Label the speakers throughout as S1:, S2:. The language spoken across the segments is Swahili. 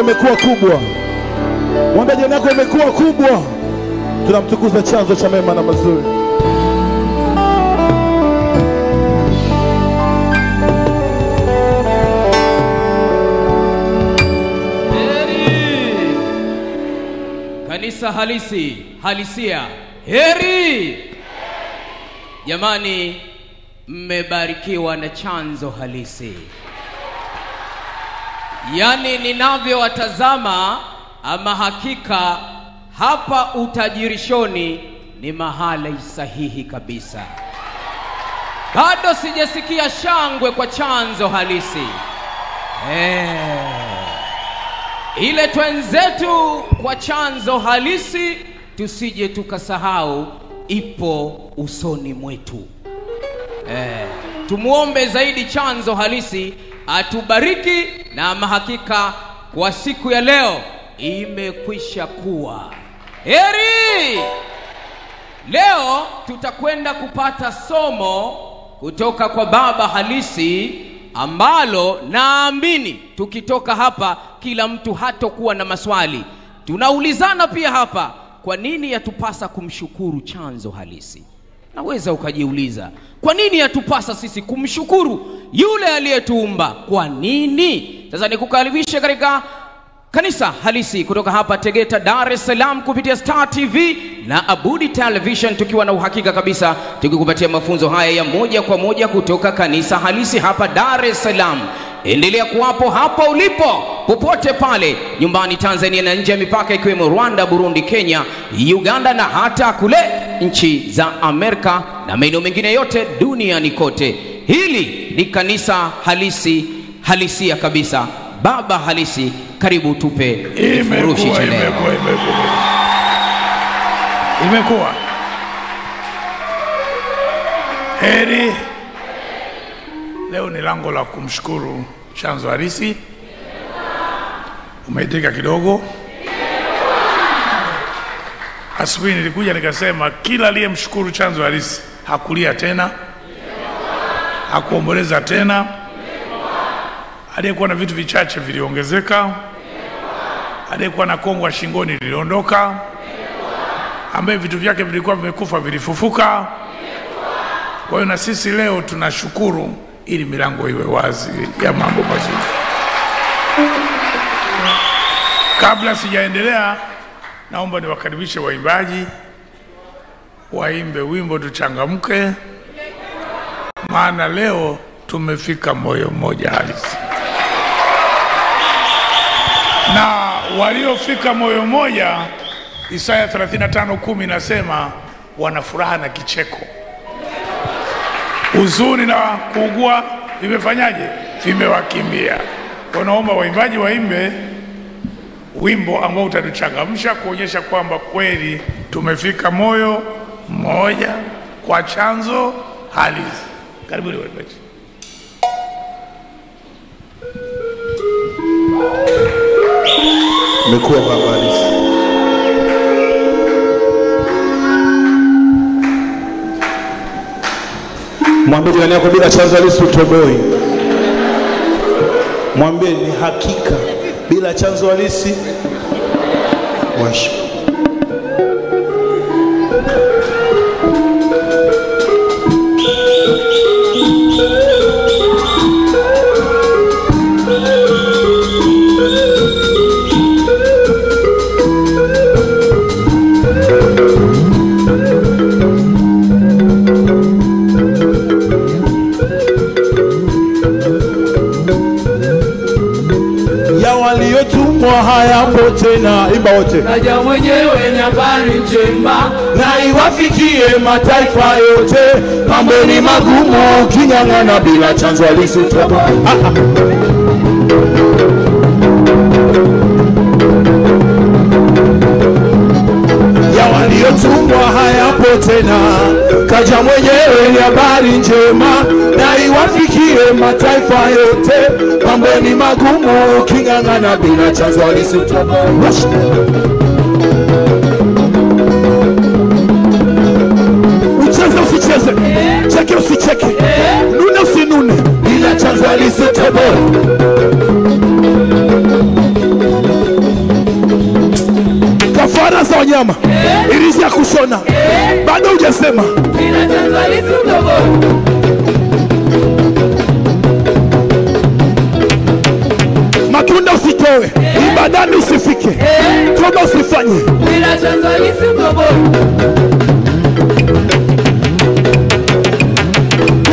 S1: Yako imekuwa kubwa, mwambie jirani yako imekuwa kubwa. Tunamtukuza chanzo cha mema na mazuri.
S2: Kanisa halisi halisia, heri jamani, mmebarikiwa na chanzo halisi. Yaani ninavyowatazama, ama hakika hapa utajirishoni ni mahali sahihi kabisa. Bado sijasikia shangwe kwa chanzo halisi eh ile twenzetu kwa chanzo halisi, tusije tukasahau, ipo usoni mwetu. Eh, tumuombe zaidi chanzo halisi atubariki, na mahakika kwa siku ya leo imekwisha kuwa heri. Leo tutakwenda kupata somo kutoka kwa baba halisi ambalo naamini tukitoka hapa kila mtu hatokuwa na maswali. Tunaulizana pia hapa, kwa nini yatupasa kumshukuru chanzo halisi? Naweza ukajiuliza, kwa nini yatupasa sisi kumshukuru yule aliyetuumba? Kwa nini? Sasa nikukaribishe katika kanisa halisi kutoka hapa Tegeta, Dar es Salaam, kupitia Star TV na Abudi Television, tukiwa na uhakika kabisa tukikupatia mafunzo haya ya moja kwa moja kutoka kanisa halisi hapa Dar es Salaam. Endelea kuwapo hapa ulipo, popote pale nyumbani, Tanzania na nje ya mipaka, ikiwemo Rwanda, Burundi, Kenya, Uganda na hata kule nchi za Amerika na maeneo mengine yote duniani kote. Hili ni kanisa halisi halisia kabisa, baba halisi. Karibu tupe kifurushi cha leo.
S3: imekuwa. Imekuwa. Heri. Leo ni lango la kumshukuru chanzo halisi. Umeitika kidogo. Asubuhi nilikuja nikasema kila aliyemshukuru chanzo halisi hakulia tena, hakuomboleza tena, aliyekuwa na vitu vichache viliongezeka, aliyekuwa na kongwa shingoni liliondoka, ambaye vitu vyake vilikuwa vimekufa vilifufuka. Kwa hiyo na sisi leo tunashukuru ili milango iwe wazi ya mambo mazuri. Kabla sijaendelea, naomba niwakaribishe waimbaji waimbe wimbo tuchangamke, maana leo tumefika moyo mmoja halisi na waliofika moyo mmoja, Isaya 35:10 inasema wana furaha na kicheko, huzuni na kuugua vimefanyaje? Vimewakimbia. Wanaomba waimbaji waimbe wimbo ambao utatuchangamsha kuonyesha kwamba kweli tumefika moyo mmoja kwa chanzo halisi. Karibuni waimbaji.
S1: Imekuwa baba halisi. Mwambie jirani yako bila chanzo halisi utoboi. Mwambie ni hakika bila chanzo halisi washi. Waliotumwa hayapo tena, imba wote,
S4: naja mwenyewe ni habari njema,
S1: na iwafikie mataifa yote. Mambo ni magumu, kinyang'ana bila chanzo halisi ah. ya waliotumwa hayapo tena, Kaja mwenyewe ni habari njema na iwafikie mataifa yote. Mambo ni magumu, kingangana bila chanzo lisita ucheze usicheze, cheke usicheke, nune usinune, kafara za wanyama, irizi ya kushona bado hujasema. Matunda usitoe, ibadani usifike, toba usifanye.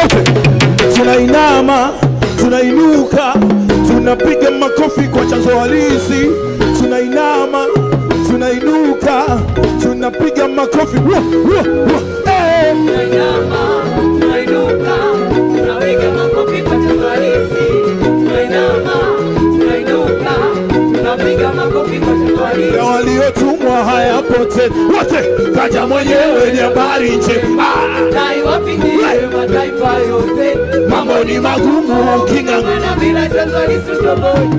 S1: Wote tunainama, tunainuka, tunapiga makofi kwa chanzo halisi. makofi woo, woo, woo. Hey.
S5: Tunainama, tunainuka, tunapiga
S1: wote, kaja mwenyewe ni habari njema.
S5: Na iwafikie mataifa yote,
S1: mambo ni magumu
S5: uking'ang'ana bila chanzo ni sutomoni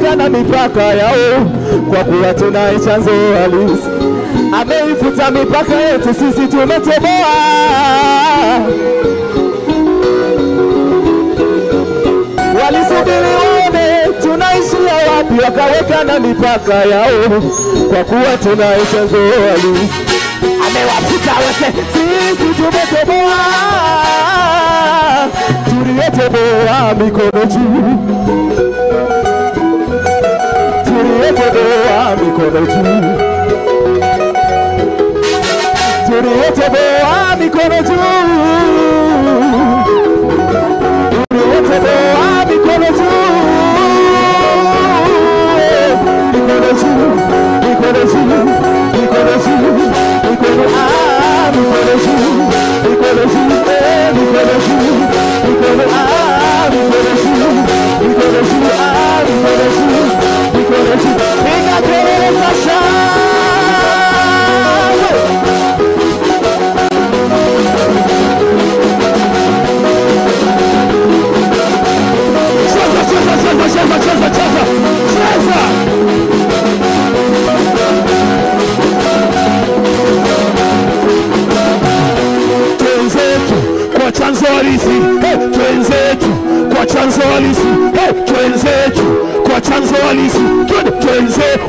S5: wapi, wakaweka na mipaka yao, kwa kuwa tunaye chanzo halisi. Ameifuta mipaka yetu, sisi tumetoboa. walisubiri waone tunaishia wapi, wakaweka na mipaka yao, kwa kuwa tunaye chanzo halisi. Amewafuta wote, sisi tumetoboa, tuliyetoboa mikono juu,
S1: I'm halisi hey, twenzetu kwa chanzo halisi hey, twenzetu kwa chanzo halisi twenzetu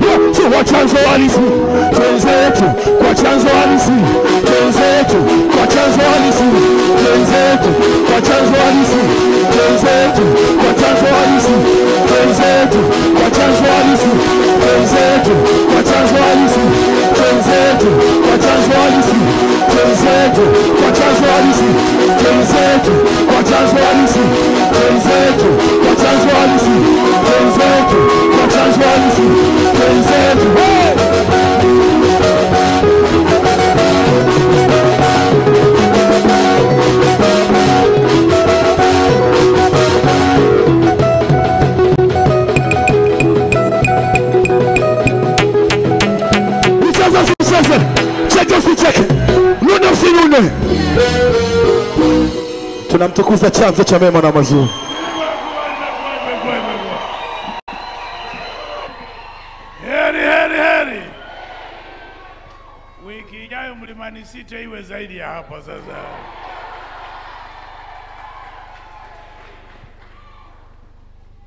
S1: kwa chanzo halisi twenzetu kwa chanzo halisi twenzetu kwa chanzo halisi twenzetu kwa chanzo halisi twenzetu kwa chanzo halisi twenzetu kwa chanzo halisi twenzetu kwa chanzo halisi twenzetu kwa chanzo halisi twenzetu transparency, teni zetu kwa transparency, teni zetu kwa transparency, teni zetu kwa transparency, teni zetu Tunamtukuza chanzo cha mema na mazuri.
S3: Heri, heri, heri. Wiki ijayo Mlimani City iwe zaidi ya hapa sasa.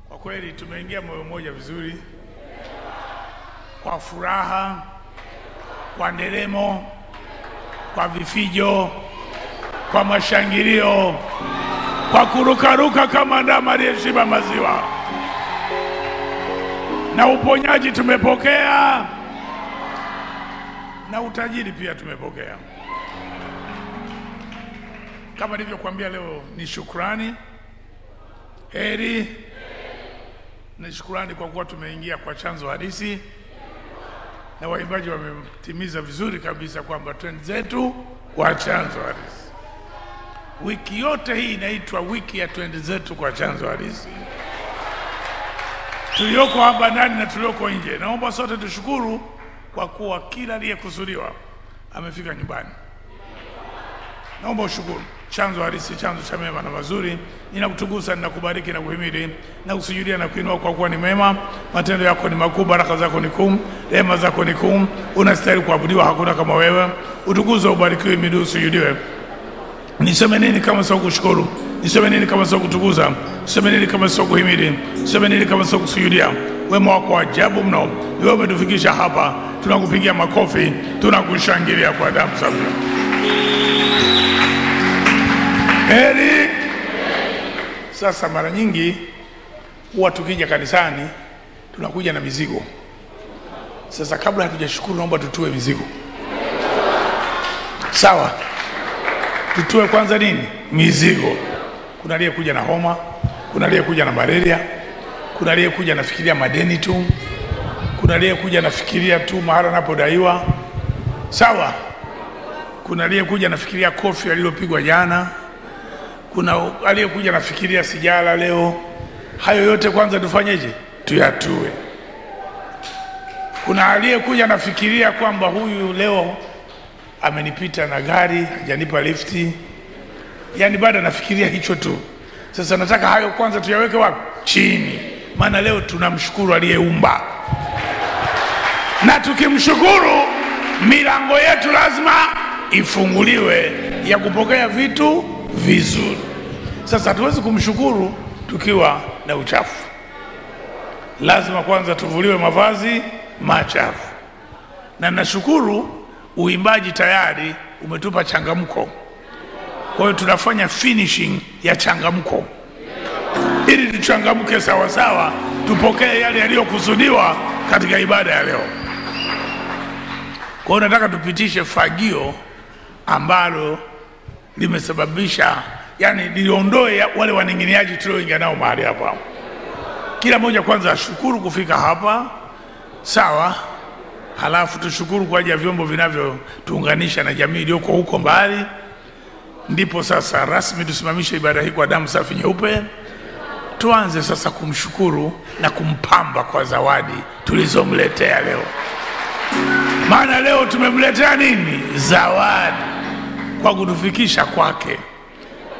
S3: Kwa kweli tumeingia moyo mmoja vizuri, kwa furaha, kwa nderemo, kwa vifijo, kwa mashangilio, kwa kurukaruka kama ndama aliyeshiba maziwa na uponyaji tumepokea, na utajiri pia tumepokea. Kama nilivyokuambia, leo ni shukrani, heri ni shukrani kwa kuwa tumeingia kwa chanzo halisi, na waimbaji wametimiza vizuri kabisa kwamba twende zetu kwa chanzo halisi. Wiki yote hii inaitwa wiki ya twende zetu kwa chanzo halisi tulioko hapa ndani na tulioko nje. Naomba sote tushukuru kwa kuwa kila aliyekusudiwa amefika nyumbani. Naomba ushukuru chanzo halisi, chanzo cha mema na mazuri. Ninakutukuza, ninakubariki na kuhimidi na kusujudia na kuinua kwa kuwa ni mema. Matendo yako ni makuu, baraka zako ni kuu, rehema zako ni kuu. Unastahili kuabudiwa, hakuna kama wewe. Utukuzwe, ubarikiwe, imidu, usujudiwe. Niseme nini kama sio kushukuru? Niseme nini kama sio kutukuza? Niseme nini kama sio kuhimidi? Niseme nini kama sio kusujudia? Wema wako wa ajabu mno, wewe umetufikisha hapa. Tunakupigia makofi, tunakushangilia kwa damu safi. Heri. Sasa mara nyingi huwa tukija kanisani tunakuja na mizigo. Sasa kabla hatujashukuru, naomba tutue mizigo, sawa? Tutue kwanza nini mizigo kuna aliyekuja na homa, kuna aliyekuja na malaria, kuna aliyekuja nafikiria madeni tu, kuna aliyekuja nafikiria tu mahala anapodaiwa, sawa. Kuna aliyekuja nafikiria kofi alilopigwa jana, kuna aliyekuja nafikiria sijara leo. Hayo yote kwanza tufanyeje? Tuyatue. Kuna aliyekuja nafikiria kwamba huyu leo amenipita na gari hajanipa lifti, yani bado nafikiria hicho tu. Sasa nataka hayo kwanza tuyaweke wapi? Chini, maana leo tunamshukuru aliyeumba, na tukimshukuru milango yetu lazima ifunguliwe ya kupokea vitu vizuri. Sasa hatuwezi kumshukuru tukiwa na uchafu, lazima kwanza tuvuliwe mavazi machafu, na nashukuru uimbaji tayari umetupa changamko. Kwa hiyo tunafanya finishing ya changamko ili tuchangamke sawasawa, tupokee yale yaliyokusudiwa katika ibada ya leo. Kwa hiyo nataka tupitishe fagio ambalo limesababisha yani liondoe wale waning'iniaji tulioingia nao mahali hapa. Kila mmoja kwanza ashukuru kufika hapa, sawa. Halafu tushukuru kwa ajili ya vyombo vinavyotuunganisha na jamii iliyoko huko mbali. Ndipo sasa rasmi tusimamishe ibada hii kwa damu safi nyeupe. Tuanze sasa kumshukuru na kumpamba kwa zawadi tulizomletea leo, maana leo tumemletea nini? Zawadi kwa kutufikisha kwake.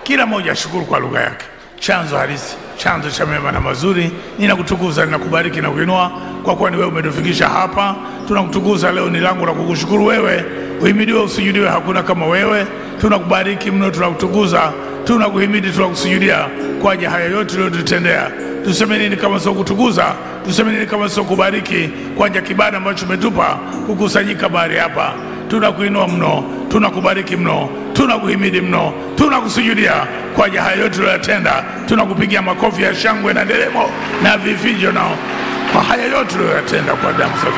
S3: Kila mmoja ashukuru kwa lugha yake, chanzo halisi, chanzo cha mema na mazuri. Ninakutukuza, ninakubariki na kuinua kwa kuwa ni wewe umetufikisha hapa. Tunakutukuza leo, ni langu la kukushukuru wewe. Uhimidiwe, usujudiwe, hakuna kama wewe. Tunakubariki mno, tunakutukuza, tunakuhimidi, tunakusujudia kwa ajili haya yote uliyotutendea. Tuseme nini kama sio kutukuza? Tuseme nini kama sio kubariki kwa ajili ya ambacho umetupa kukusanyika mahali hapa tunakuinua mno, tunakubariki mno, tunakuhimidi mno, tunakusujudia kwa ajili hayo yote uliyotenda. Tunakupigia makofi ya shangwe na nderemo na vifijo nao kwa haya yote uliyotenda kwa damu zako.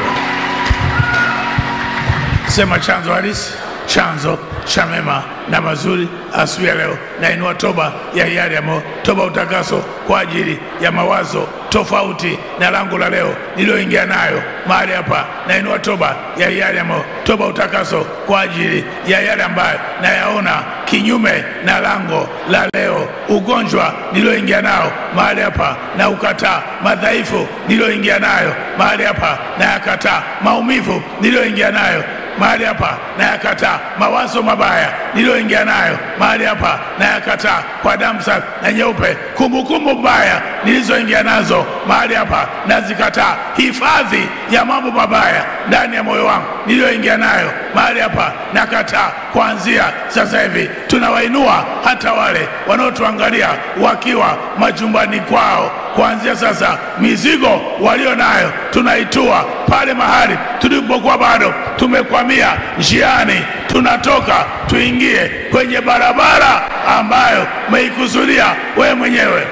S3: Sema chanzo halisi, chanzo cha mema na mazuri asubuhi ya leo. Nainua toba ya hiari ya moyo, toba utakaso kwa ajili ya mawazo tofauti na langu la leo niliyoingia nayo mahali hapa. Nainua toba ya hiari ya moyo, toba utakaso kwa ajili ya yale ambayo nayaona kinyume na lango la leo, ugonjwa niliyoingia nao mahali hapa na ukataa, madhaifu niliyoingia nayo mahali hapa na yakataa, maumivu niliyoingia nayo mahali hapa na yakataa, mawazo mabaya niliyoingia nayo mahali hapa na yakataa, kwa damu safi na nyeupe, kumbukumbu mbaya nilizoingia nazo mahali hapa na zikataa, hifadhi ya mambo mabaya ndani ya moyo wangu niliyoingia nayo mahali hapa na kataa. Kuanzia sasa hivi tunawainua hata wale wanaotuangalia wakiwa majumbani kwao. Kuanzia sasa, mizigo walio nayo tunaitua pale mahali tulipokuwa bado tumekwamia njiani, tunatoka tuingie kwenye barabara ambayo umeikusudia wewe mwenyewe.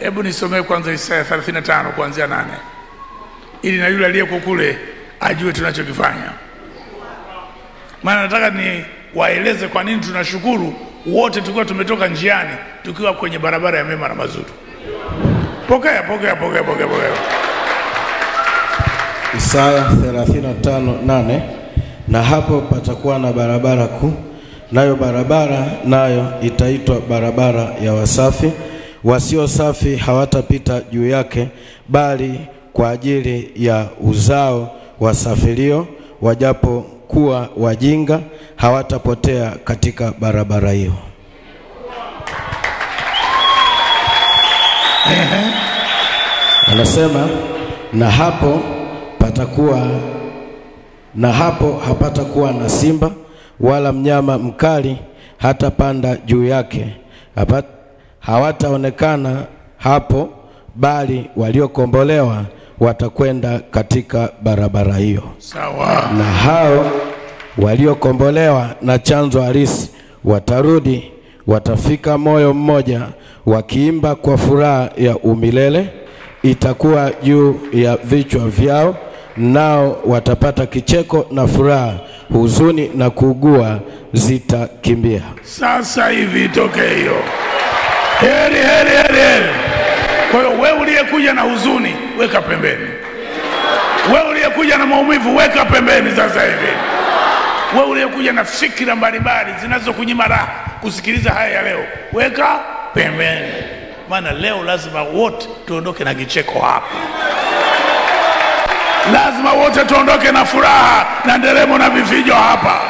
S3: Hebu nisomee kwanza Isaya 35 kuanzia nane ili na yule aliyeko kule ajue tunachokifanya. Maana nataka ni waeleze kwa nini tunashukuru wote tukiwa tumetoka njiani tukiwa kwenye barabara ya mema na mazuri. Pokea, pokea, pokea, pokea, pokea.
S6: Isaya 35:8 na hapo patakuwa na barabara kuu, nayo barabara nayo itaitwa barabara ya wasafi, wasio safi hawatapita juu yake, bali kwa ajili ya uzao wasafirio, wajapokuwa wajinga hawatapotea katika barabara hiyo. Anasema na hapo patakuwa na hapo hapatakuwa na simba wala mnyama mkali hata panda juu yake, hawataonekana hapo, bali waliokombolewa watakwenda katika barabara hiyo,
S3: Sawa.
S6: na hao waliokombolewa na chanzo halisi watarudi, watafika moyo mmoja, wakiimba kwa furaha ya umilele, itakuwa juu ya vichwa vyao, nao watapata kicheko na furaha, huzuni na kuugua zitakimbia.
S3: Sasa hivi itoke hiyo. heri heri heri heri uliyekuja na huzuni weka pembeni. We uliyekuja na maumivu weka pembeni sasa hivi. We uliyekuja na fikira mbalimbali zinazokunyima raha kusikiliza haya ya leo weka pembeni. Maana leo lazima wote tuondoke na kicheko hapa. Lazima wote tuondoke na furaha na nderemo na vifijo hapa.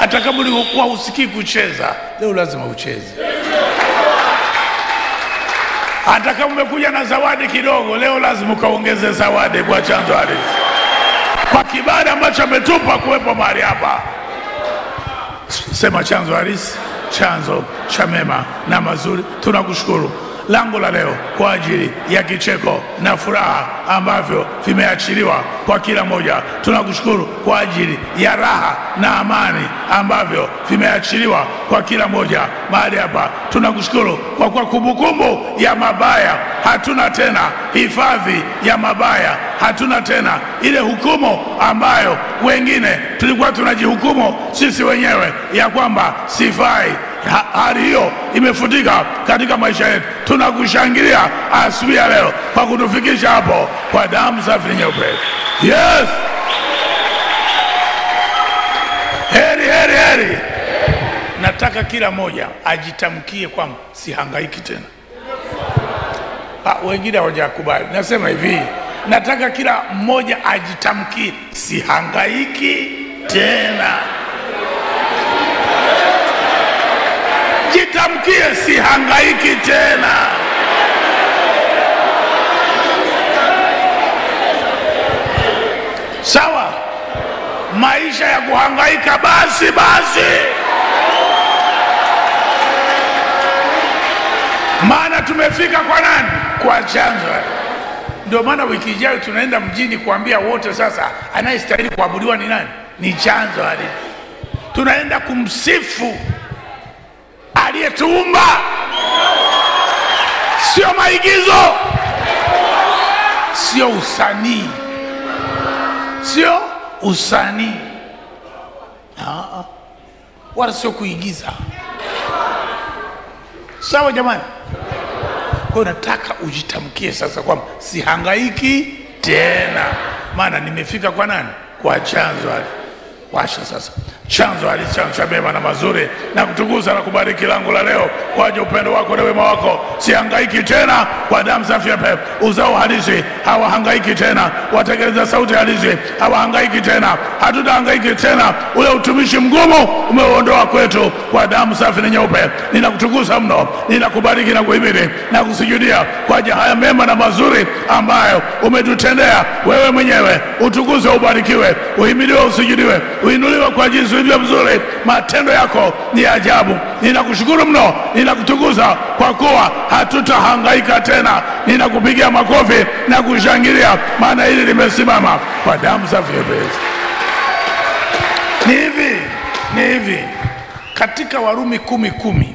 S3: Hata kama ulikuwa husikii kucheza leo lazima ucheze hata kama umekuja na zawadi kidogo leo lazima ukaongeze zawadi kwa chanzo halisi. Kwa kibada ambacho ametupa kuwepo mahali hapa. Sema chanzo halisi chanzo cha mema na mazuri. Tunakushukuru lango la leo kwa ajili ya kicheko na furaha ambavyo vimeachiliwa kwa kila moja. Tunakushukuru kwa ajili ya raha na amani ambavyo vimeachiliwa kwa kila moja mahali hapa. Tunakushukuru kwa kuwa kumbukumbu ya mabaya. Hatuna tena hifadhi ya mabaya. Hatuna tena ile hukumu ambayo wengine tulikuwa tunajihukumu sisi wenyewe ya kwamba sifai hali hiyo imefutika katika maisha yetu. Tunakushangilia asubuhi ya leo kwa kutufikisha hapo kwa damu safi na nyeupe. Yes. Heri heri heri. Nataka kila moja ajitamkie kwamba sihangaiki tena. Wengine hawajakubali. Nasema hivi nataka kila mmoja ajitamkie sihangaiki tena jitamkie sihangaiki tena. Sawa maisha ya kuhangaika basi basi. Maana tumefika kwa nani? Kwa chanzo. Ndio maana wiki ijayo tunaenda mjini kuambia wote sasa anayestahili kuabudiwa ni nani? Ni chanzo halisi tunaenda kumsifu aliyetuumba. Sio maigizo. Sio usanii. Sio usanii. Ah, wala sio kuigiza. Sawa jamani? Kwa hiyo nataka ujitamkie sasa kwamba sihangaiki tena. Maana nimefika kwa nani? Kwa chanzo washa sasa chanzo hali mema na mazuri na kutukuza na kubariki langu la leo. Kwaje upendo wako na wema wako. Sihangaiki tena kwa damu safi ya pepo uzao halisi hawahangaiki tena. Watekeleza sauti halisi hawahangaiki tena. Hatutahangaiki tena. Ule utumishi mgumu umeuondoa kwetu kwa damu safi na nyeupe. Ninakutukuza mno ninakubariki na kuhimidi na kusujudia kwa ajili haya mema na mazuri ambayo umetutendea wewe mwenyewe. Utukuzwe ubarikiwe uhimidiwe usujudiwe uinuliwe kwa jinsi ulivyo mzuri. Matendo yako ni ajabu. Ninakushukuru mno. Ninakutukuza kwa kuwa hatutahangaika tena. Ninakupigia makofi na kushangilia. Maana hili limesimama kwa damu safi ya Yesu. ni hivi ni hivi. Katika warumi kumi kumi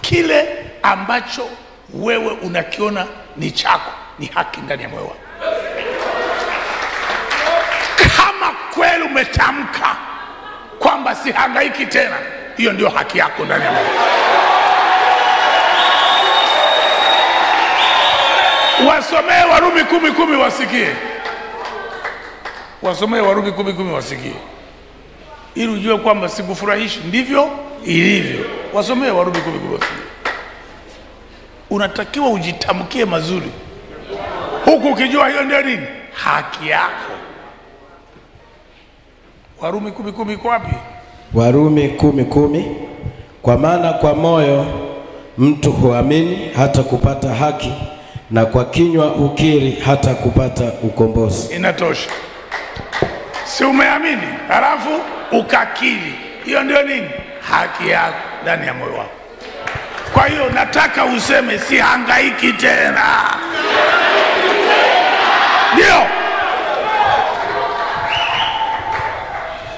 S3: kile ambacho wewe unakiona ni chako ni haki ndani ya moyo wako. Kama kweli umetamka kwamba sihangaiki tena. Hiyo ndio haki yako ndani ya Mungu. wasomee warumi kumi kumi wasikie. Wasomee warumi kumi kumi wasikie. Ili ujue kwamba sikufurahishi. Ndivyo ilivyo. Wasomee warumi kumi kumi wasikie. Unatakiwa ujitamkie mazuri. Huku ukijua hiyo ndio nini? Haki yako. Warumi kumi kumi iko wapi
S6: Warumi kumi kumi. Kwa maana kwa moyo mtu huamini hata kupata haki, na kwa kinywa ukiri hata kupata ukombozi.
S3: inatosha. Si umeamini halafu ukakiri. Hiyo ndio nini? Haki yako ndani ya moyo wako. Kwa hiyo nataka useme sihangaiki tena. Ndio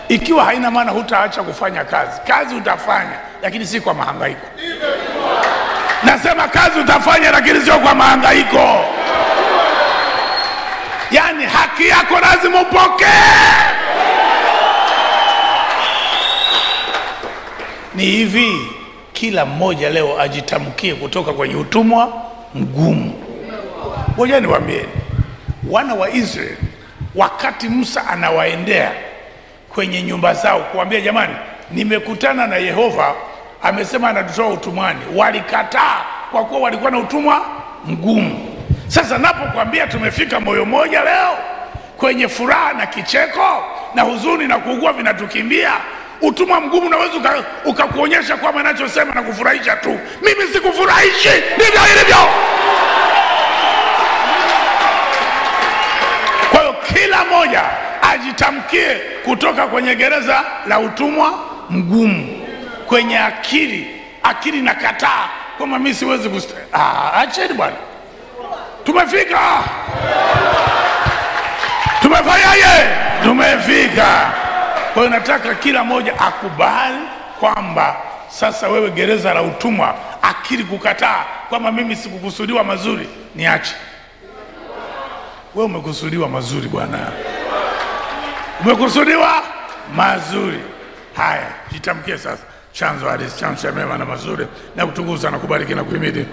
S3: ikiwa haina maana hutaacha kufanya kazi. Kazi utafanya lakini si kwa mahangaiko. Nasema kazi utafanya lakini sio kwa mahangaiko. Yani haki yako lazima upokee. Ni hivi kila mmoja leo ajitamkie kutoka kwenye utumwa mgumu. Ngoja niwaambieni, wana wa Israeli wakati Musa anawaendea kwenye nyumba zao kuambia, jamani, nimekutana na Yehova amesema anatutoa utumwani, walikataa kwa kuwa walikuwa na utumwa mgumu. Sasa napokuambia tumefika moyo moja leo kwenye furaha na kicheko na huzuni na kuugua vinatukimbia, utumwa mgumu unaweza uka- ukakuonyesha kwamba nachosema na kufurahisha tu. Mimi sikufurahishi, ndivyo ilivyo. Kwa hiyo kila mmoja ajitamkie kutoka kwenye gereza la utumwa mgumu, kwenye akili. Akili na kataa kwamba mimi siwezi kust... Ah, acheni bwana, tumefika, tumefanyaje? Tumefika. Kwa hiyo nataka kila moja akubali kwamba sasa wewe gereza la utumwa, akili kukataa kwamba mimi sikukusudiwa mazuri, niache wewe umekusudiwa mazuri bwana, umekusudiwa? Mazuri. Haya, jitamkie sasa, chanzo halisi, chanzo cha mema na mazuri, na kutukuza na kubariki na kuhimidi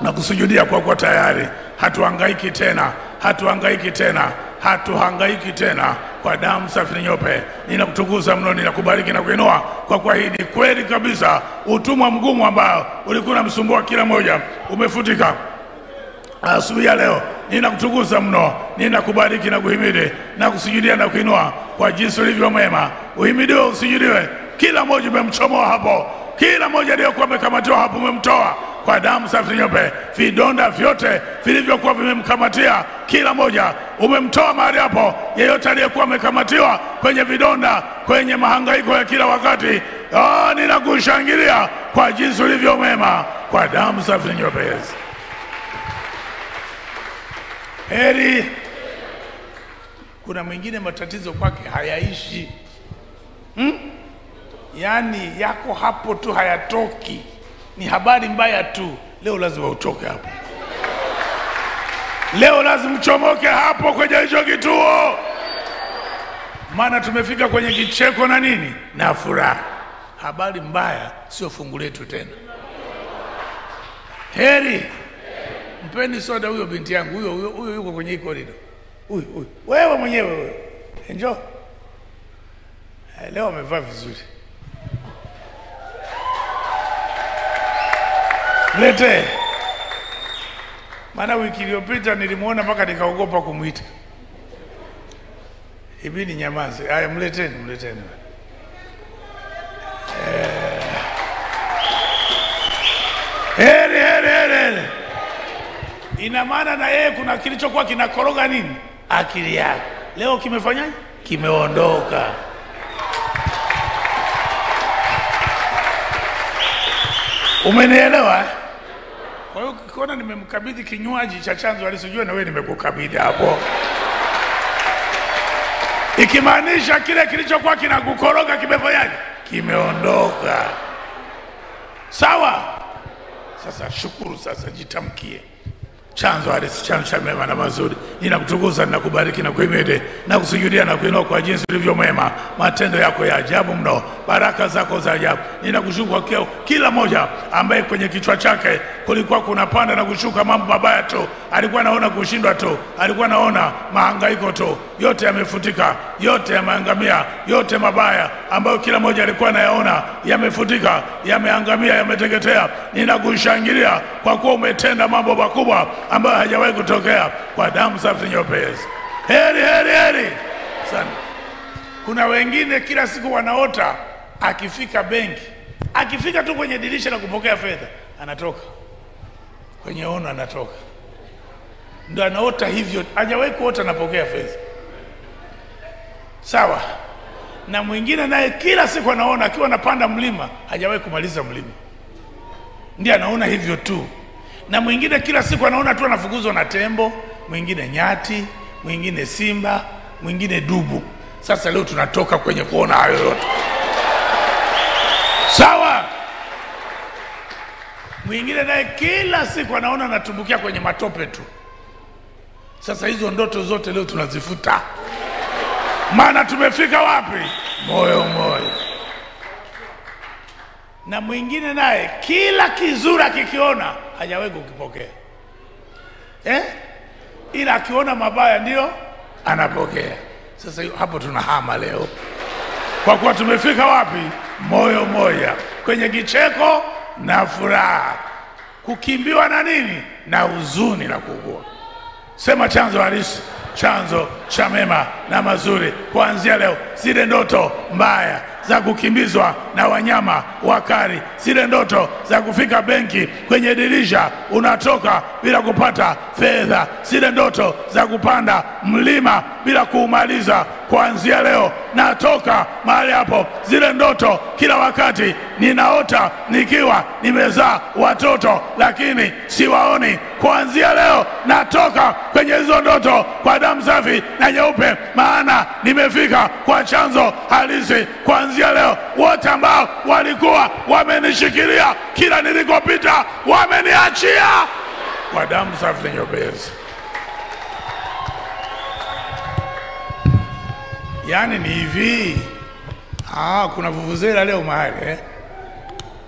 S3: na kusujudia kwa kuwa tayari. Hatuhangaiki tena, hatuhangaiki tena, hatuhangaiki tena. Kwa damu safi na nyeupe. Ninakutukuza mno, ninakubariki na kuinua kwa kuwa hii ni kweli kabisa. Utumwa mgumu ambao ulikuwa unamsumbua kila mmoja umefutika asubuhi ya leo ninakutukuza mno, ninakubariki na kuhimidi na kusujudia na kuinua kwa jinsi ulivyo mwema. Uhimidiwe, usujudiwe. Kila mmoja umemchomoa hapo, kila mmoja aliyokuwa amekamatiwa hapo umemtoa kwa damu safi nyeupe. Vidonda vyote vilivyokuwa vimemkamatia kila mmoja umemtoa mahali hapo. Yeyote aliyekuwa amekamatiwa kwenye vidonda, kwenye mahangaiko ya kila wakati, oh, ninakushangilia kwa jinsi ulivyo mwema, kwa damu safi nyeupe Yesu. Heri. Kuna mwingine matatizo kwake hayaishi hmm? Yaani yako hapo tu hayatoki, ni habari mbaya tu. Leo lazima utoke hapo, leo lazima uchomoke hapo kwenye hicho kituo, maana tumefika kwenye kicheko na nini na furaha. Habari mbaya sio fungu letu tena. Heri mpeni soda huyo binti yangu huyo huyo huyo yuko kwenye hii korido huyo huyo, wewe mwenyewe wewe. Enjo leo amevaa vizuri. Mletee maana wiki iliyopita nilimwona mpaka nikaogopa kumwita ni nyamaze. Haya mleteni mleteni. Eh. heri heri heri ina maana na yeye kuna kilichokuwa kinakoroga nini? Akili yake leo kimefanyaje? Kimeondoka. Umenielewa eh? kwa hiyo ukiona nimemkabidhi kinywaji cha chanzo alisijua na wewe nimekukabidhi hapo. Ikimaanisha kile kilichokuwa kinakukoroga kimefanyaje? Kimeondoka. Sawa? Sasa shukuru sasa jitamkie chanzo halisi, chanzo cha mema na mazuri. Ninakutukuza, ninakubariki na kuhimidi na kusujudia na kuinua kwa jinsi ulivyo mwema, matendo yako ya ajabu mno, baraka zako za ajabu. Ninakushukuru kwa kila- kila moja ambaye kwenye kichwa chake kulikuwa kuna panda na kushuka mambo mabaya tu, alikuwa anaona kushindwa tu, alikuwa anaona mahangaiko tu, yote yamefutika, yote yameangamia, yote mabaya ambayo kila moja alikuwa anayaona yamefutika, yameangamia, yameteketea. Ninakushangilia kwa kuwa umetenda mambo makubwa ambayo hajawahi kutokea kwa damu safi nyeupe Yesu. Heri, heri, heri sana. Kuna wengine kila siku wanaota akifika benki, akifika tu kwenye dirisha la kupokea fedha anatoka kwenye ono, anatoka ndo anaota hivyo, hajawahi kuota anapokea fedha. Sawa na mwingine naye kila siku anaona akiwa anapanda mlima hajawahi kumaliza mlima, ndiye anaona hivyo tu. Na mwingine kila siku anaona tu anafukuzwa na tembo, mwingine nyati, mwingine simba, mwingine dubu. Sasa leo tunatoka kwenye kuona hayo yote, sawa. Mwingine naye kila siku anaona anatumbukia kwenye matope tu. Sasa hizo ndoto zote leo tunazifuta maana tumefika wapi? Moyo moyo. Na mwingine naye kila kizuri akikiona hajawahi kukipokea eh? ila akiona mabaya ndio anapokea. Sasa hapo tunahama leo, kwa kuwa tumefika wapi? Moyo moja, kwenye kicheko na furaha, kukimbiwa na nini na huzuni na kuugua. Sema chanzo halisi, chanzo cha mema na mazuri. Kuanzia leo, zile ndoto mbaya za kukimbizwa na wanyama wakali, zile ndoto za kufika benki kwenye dirisha unatoka bila kupata fedha, zile ndoto za kupanda mlima bila kuumaliza, kuanzia leo natoka mahali hapo. Zile ndoto kila wakati ninaota nikiwa nimezaa watoto lakini siwaoni, kuanzia leo natoka kwenye hizo ndoto kwa damu safi na nyeupe, maana nimefika kwa chanzo halisi. Kuanzia leo, wote ambao walikuwa wamenishikilia kila nilikopita wameniachia kwa damu safi na nyeupe Yesu. Yaani ni hivi, ah, kuna vuvuzela leo mahali eh?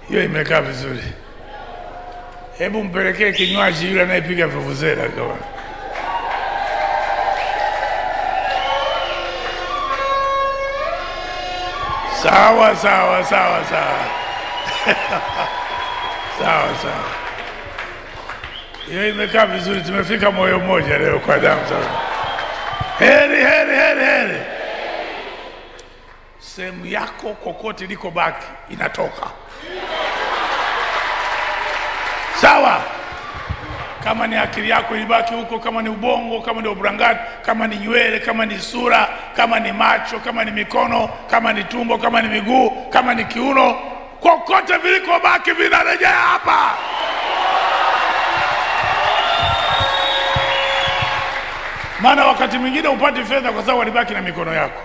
S3: Hiyo imekaa vizuri. Hebu mpelekee kinywaji yule anayepiga vuvuzela sawa sawa sawa sawa sawa sawa. Hiyo imekaa vizuri, tumefika moyo mmoja leo kwa damu sasa. Heri heri heri heri. Sehemu yako kokote iliko baki inatoka. Sawa. Kama ni akili yako ilibaki huko, kama ni ubongo, kama ni ubrangati, kama ni nywele, kama ni sura, kama ni macho, kama ni mikono, kama ni tumbo, kama ni miguu, kama ni kiuno, kokote vilikobaki vinarejea hapa. Maana wakati mwingine upati fedha kwa sababu walibaki na mikono yako,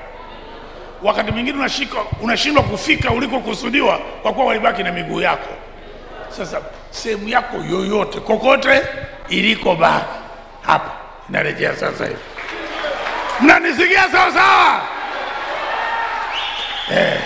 S3: wakati mwingine unashika unashindwa kufika ulikokusudiwa kwa kuwa walibaki na miguu yako. Sasa sehemu yako yoyote kokote iliko baki hapa inarejea sasa hivi. Mnanisikia sawa sawa? Eh,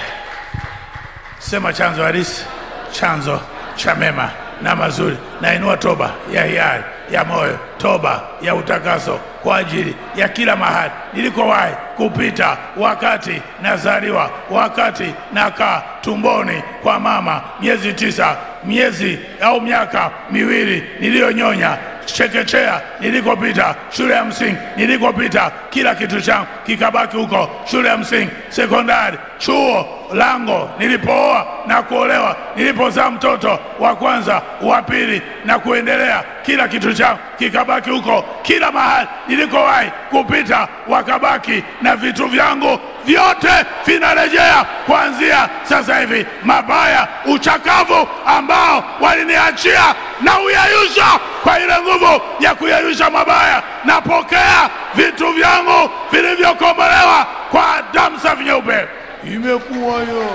S3: sema chanzo halisi, chanzo cha mema na mazuri. na inua toba ya hiari ya moyo, toba ya utakaso kwa ajili ya kila mahali. Nilikowahi kupita wakati nazaliwa, wakati nakaa tumboni kwa mama miezi tisa, miezi au miaka miwili niliyonyonya chekechea nilikopita, shule ya msingi nilikopita, kila kitu changu kikabaki huko, shule ya msingi, sekondari, chuo, lango, nilipooa na kuolewa, nilipozaa mtoto wa kwanza, wa pili na kuendelea, kila kitu changu kikabaki huko, kila mahali nilikowahi kupita, wakabaki na vitu vyangu vyote vinarejea kuanzia sasa hivi. Mabaya, uchakavu ambao waliniachia na uyayusha kwa ile nguvu ya kuyayusha mabaya, napokea vitu vyangu vilivyokombolewa kwa damu safi nyeupe. Imekuwa hiyo,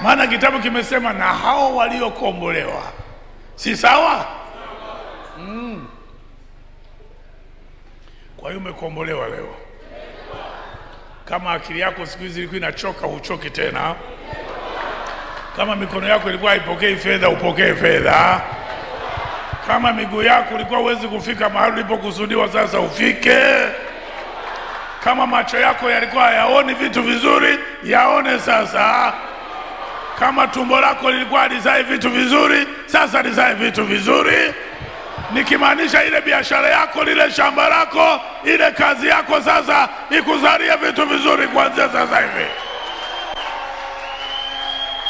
S3: maana kitabu kimesema na hao waliokombolewa, si sawa? mm. Kwa hiyo umekombolewa leo. Kama akili yako siku hizi ilikuwa inachoka, huchoki tena. Kama mikono yako ilikuwa haipokei fedha, upokee fedha. Kama miguu yako ulikuwa huwezi kufika mahali ulipokusudiwa, sasa ufike. Kama macho yako yalikuwa yaoni vitu vizuri, yaone sasa. Kama tumbo lako lilikuwa lizae vitu vizuri, sasa lizae vitu vizuri nikimaanisha ile biashara yako, lile shamba lako, ile kazi yako, sasa ikuzalie vitu vizuri kuanzia sasa hivi.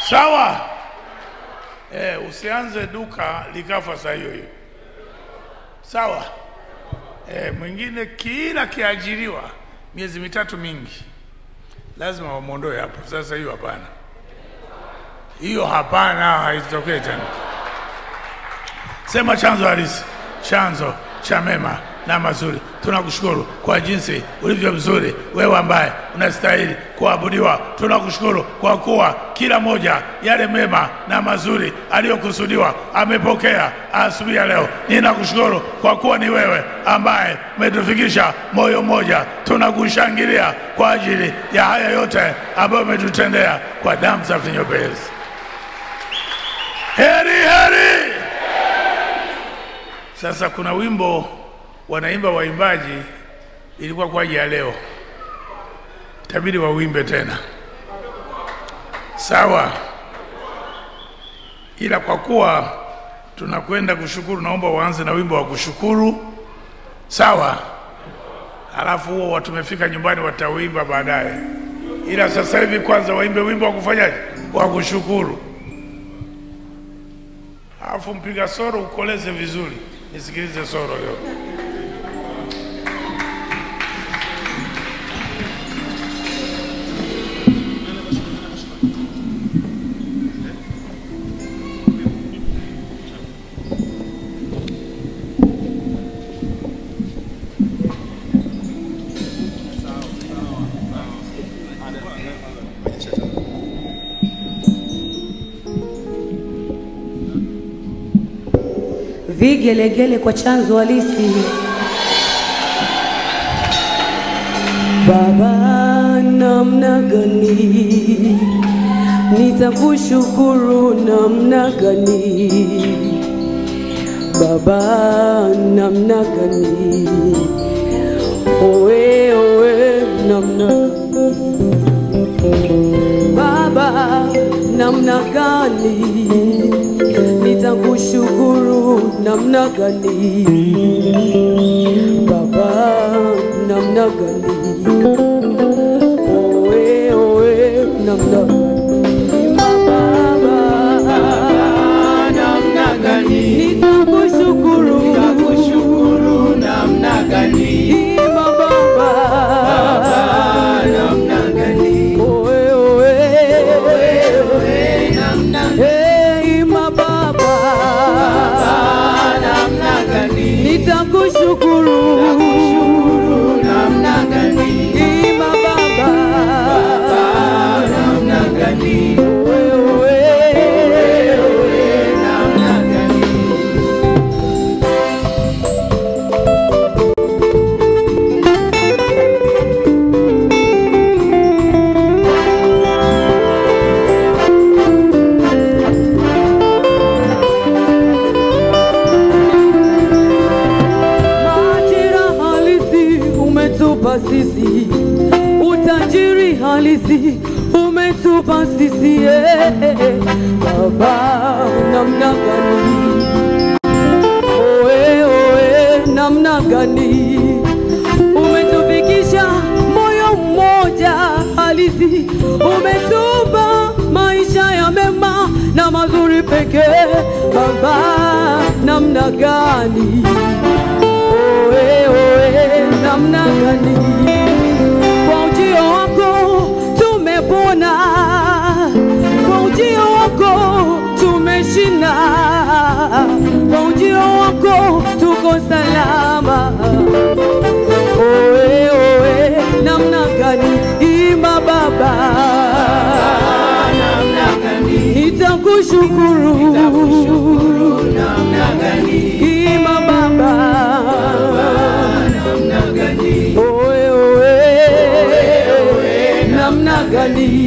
S3: Sawa? Eh, usianze duka likafa saa hiyo hiyo. Sawa? Eh, mwingine kila kiajiriwa miezi mitatu mingi lazima wamwondoe hapo. Sasa hiyo hapana, hiyo hapana, haitokee tena. Sema chanzo halisi, chanzo cha mema na mazuri. Tunakushukuru kwa jinsi ulivyo mzuri, wewe ambaye unastahili kuabudiwa. Tunakushukuru kwa kuwa kila moja yale mema na mazuri aliyokusudiwa amepokea asubuhi ya leo. Ninakushukuru kwa kuwa ni wewe ambaye umetufikisha moyo mmoja. Tunakushangilia kwa ajili ya haya yote ambayo umetutendea kwa damu safi nyepesi. Heri, heri. Sasa kuna wimbo wanaimba waimbaji, ilikuwa kwa ajili ya leo, itabidi wawimbe tena, sawa. Ila kwa kuwa tunakwenda kushukuru, naomba waanze na wimbo wa kushukuru, sawa. Halafu huo watumefika tumefika nyumbani watauimba baadaye, ila sasa hivi kwanza waimbe wimbo wa kufanyaje, wa kushukuru. Alafu mpiga soro ukoleze vizuri, nisikilize soro leo.
S7: Vigelegele kwa chanzo halisi. Baba, namna gani? Nitakushukuru, namna gani? Baba, namna gani? Owe owe, namna Baba, namna gani nitakushukuru namna gani? Baba, namna gani umetupa sisi, eh, Baba, namna gani? Oe oe, namna gani? Umetufikisha moyo mmoja halisi, umetupa maisha ya mema na mazuri pekee, Baba, namna gani? Oe oe, namna gani tuko salama. Oe oe, namna gani ima Baba, nitakushukuru
S4: namna gani
S7: ima Baba, oe oe, namna gani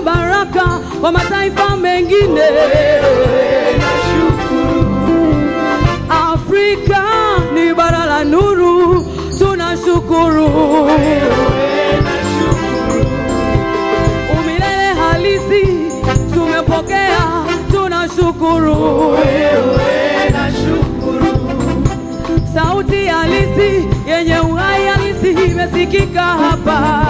S7: baraka kwa mataifa mengine. Afrika ni bara la nuru, tunashukuru. Umilele halisi tumepokea, tunashukuru. Sauti halisi yenye uhai halisi imesikika hapa.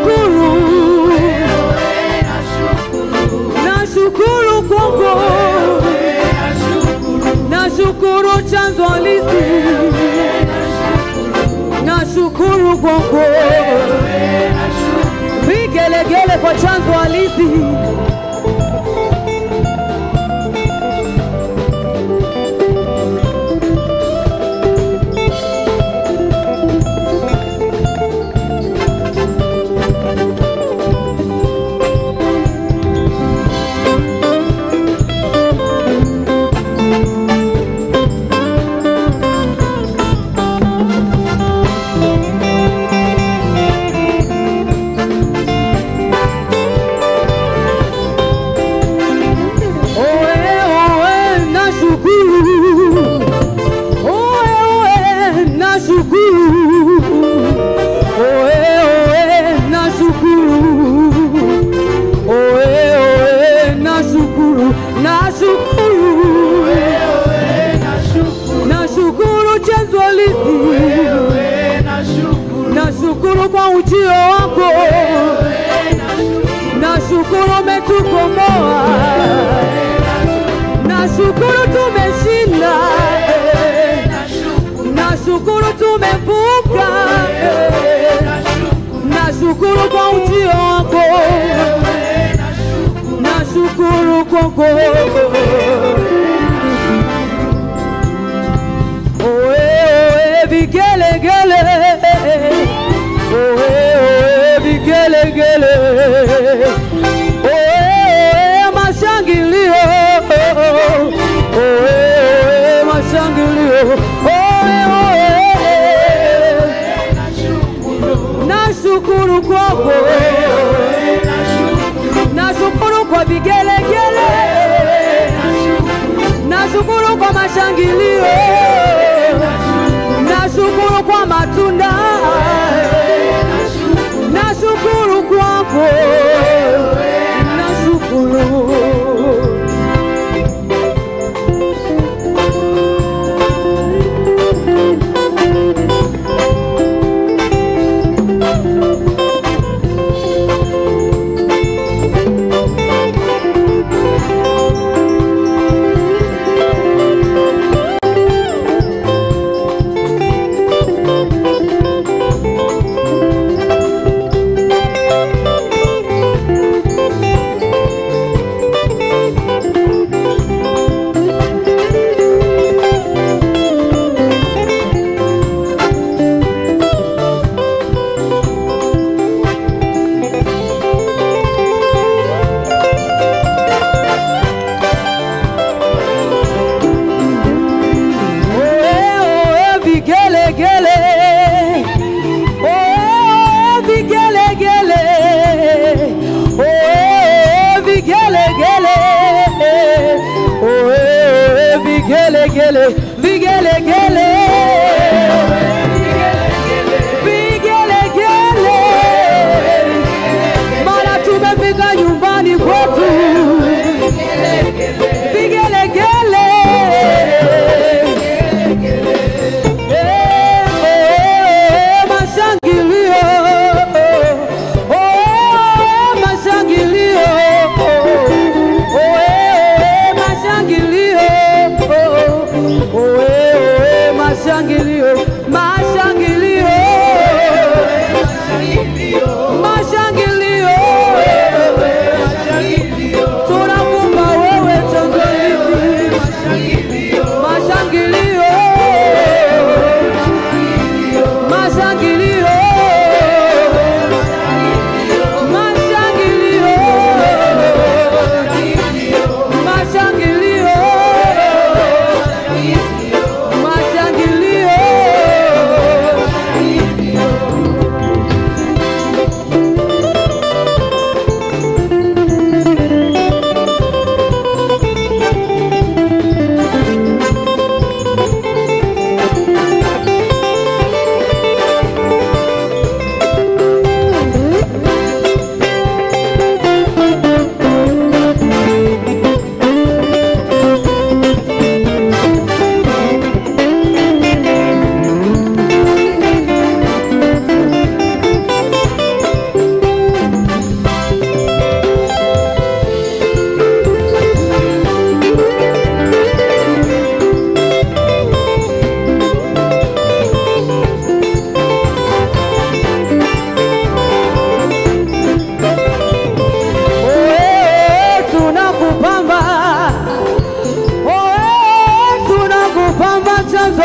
S7: Nashukuru, nashukuru kwako, nashukuru chanzo halisi, nashukuru kwako, vigelegele kwa chanzo halisi. Nashukuru tumevuka. Nashukuru kwa ujio wako. Nashukuru kwako. Nashukuru kwa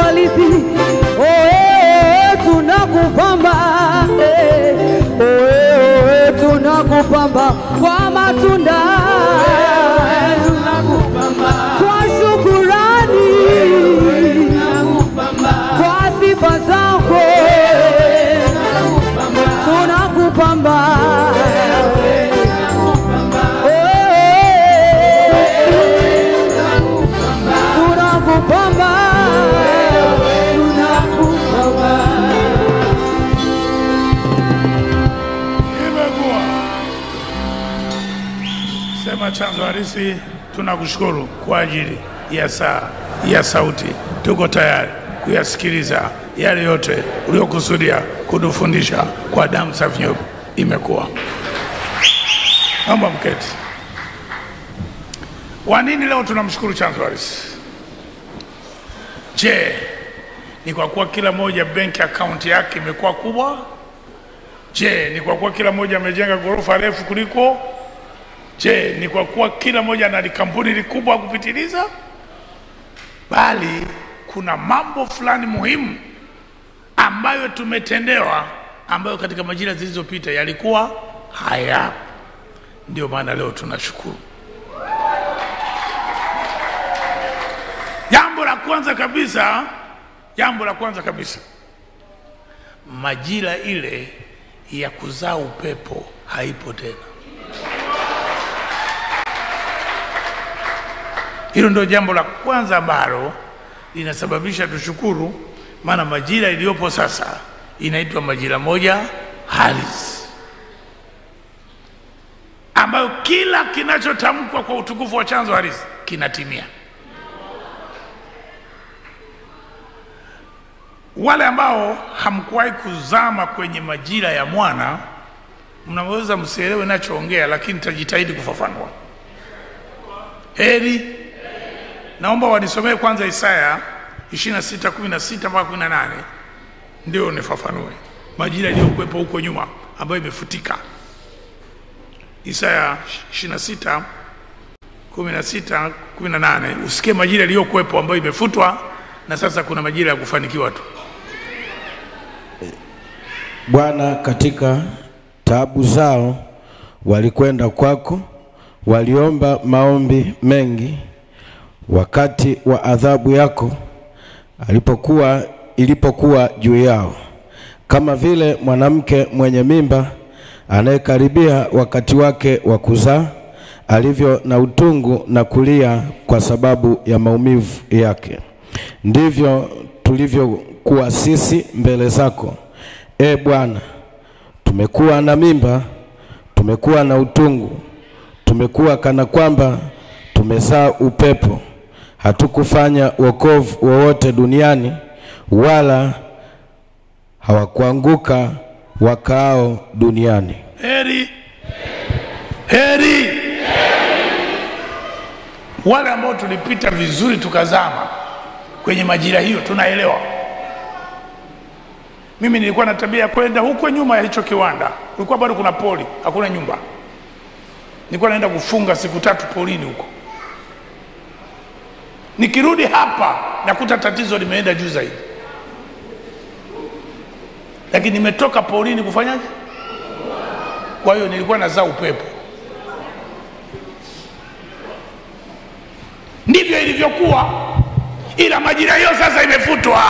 S7: halisi. Oe, tunakupamba eh, oe, tunakupamba kwa matunda
S3: chanzo halisi tunakushukuru kwa ajili ya saa ya sauti. Tuko tayari kuyasikiliza yale yote uliokusudia kutufundisha kwa damu safi nyeupe imekuwa. Naomba mketi. Kwa nini leo tunamshukuru chanzo halisi? Je ni kwa kuwa kila moja benki akaunti yake imekuwa kubwa? Je, ni kwa kuwa kila mmoja amejenga ghorofa refu kuliko? Je, ni kwa kuwa kila mmoja ana kampuni likubwa kupitiliza? Bali kuna mambo fulani muhimu ambayo tumetendewa ambayo katika majira zilizopita yalikuwa hayapo. Ndio maana leo tunashukuru. Jambo la kwanza kabisa, jambo la kwanza kabisa majira ile ya kuzaa upepo haipo tena. Hilo ndio jambo la kwanza ambalo linasababisha tushukuru, maana majira iliyopo sasa inaitwa majira moja halisi, ambayo kila kinachotamkwa kwa utukufu wa chanzo halisi kinatimia. Wale ambao hamkuwahi kuzama kwenye majira ya mwana, mnaweza msielewe nachoongea, lakini nitajitahidi kufafanua. Heri, naomba wanisomee kwanza Isaya 26 16 mpaka 18 ndio nifafanue majira iliyokuwepo huko nyuma ambayo imefutika. Isaya 26 16 18, usikie majira iliyokuwepo ambayo imefutwa na sasa kuna majira ya kufanikiwa tu.
S6: Bwana, katika taabu zao walikwenda kwako, waliomba maombi mengi wakati wa adhabu yako alipokuwa ilipokuwa juu yao, kama vile mwanamke mwenye mimba anayekaribia wakati wake wa kuzaa alivyo na utungu na kulia kwa sababu ya maumivu yake, ndivyo tulivyokuwa sisi mbele zako. E Bwana, tumekuwa na mimba, tumekuwa na utungu, tumekuwa kana kwamba tumezaa upepo. Hatukufanya wokovu wowote duniani, wala hawakuanguka wakaao duniani.
S3: heri. Heri. Wale ambao tulipita vizuri tukazama kwenye majira hiyo tunaelewa. Mimi nilikuwa na tabia ya kwenda huko nyuma ya hicho kiwanda. Kulikuwa bado kuna poli hakuna nyumba. Nilikuwa naenda kufunga siku tatu polini huko nikirudi hapa nakuta tatizo limeenda juu zaidi. Lakini nimetoka polini kufanyaje? Kwa hiyo nilikuwa nazaa upepo. Ndivyo ilivyokuwa. Ila majira hiyo sasa imefutwa.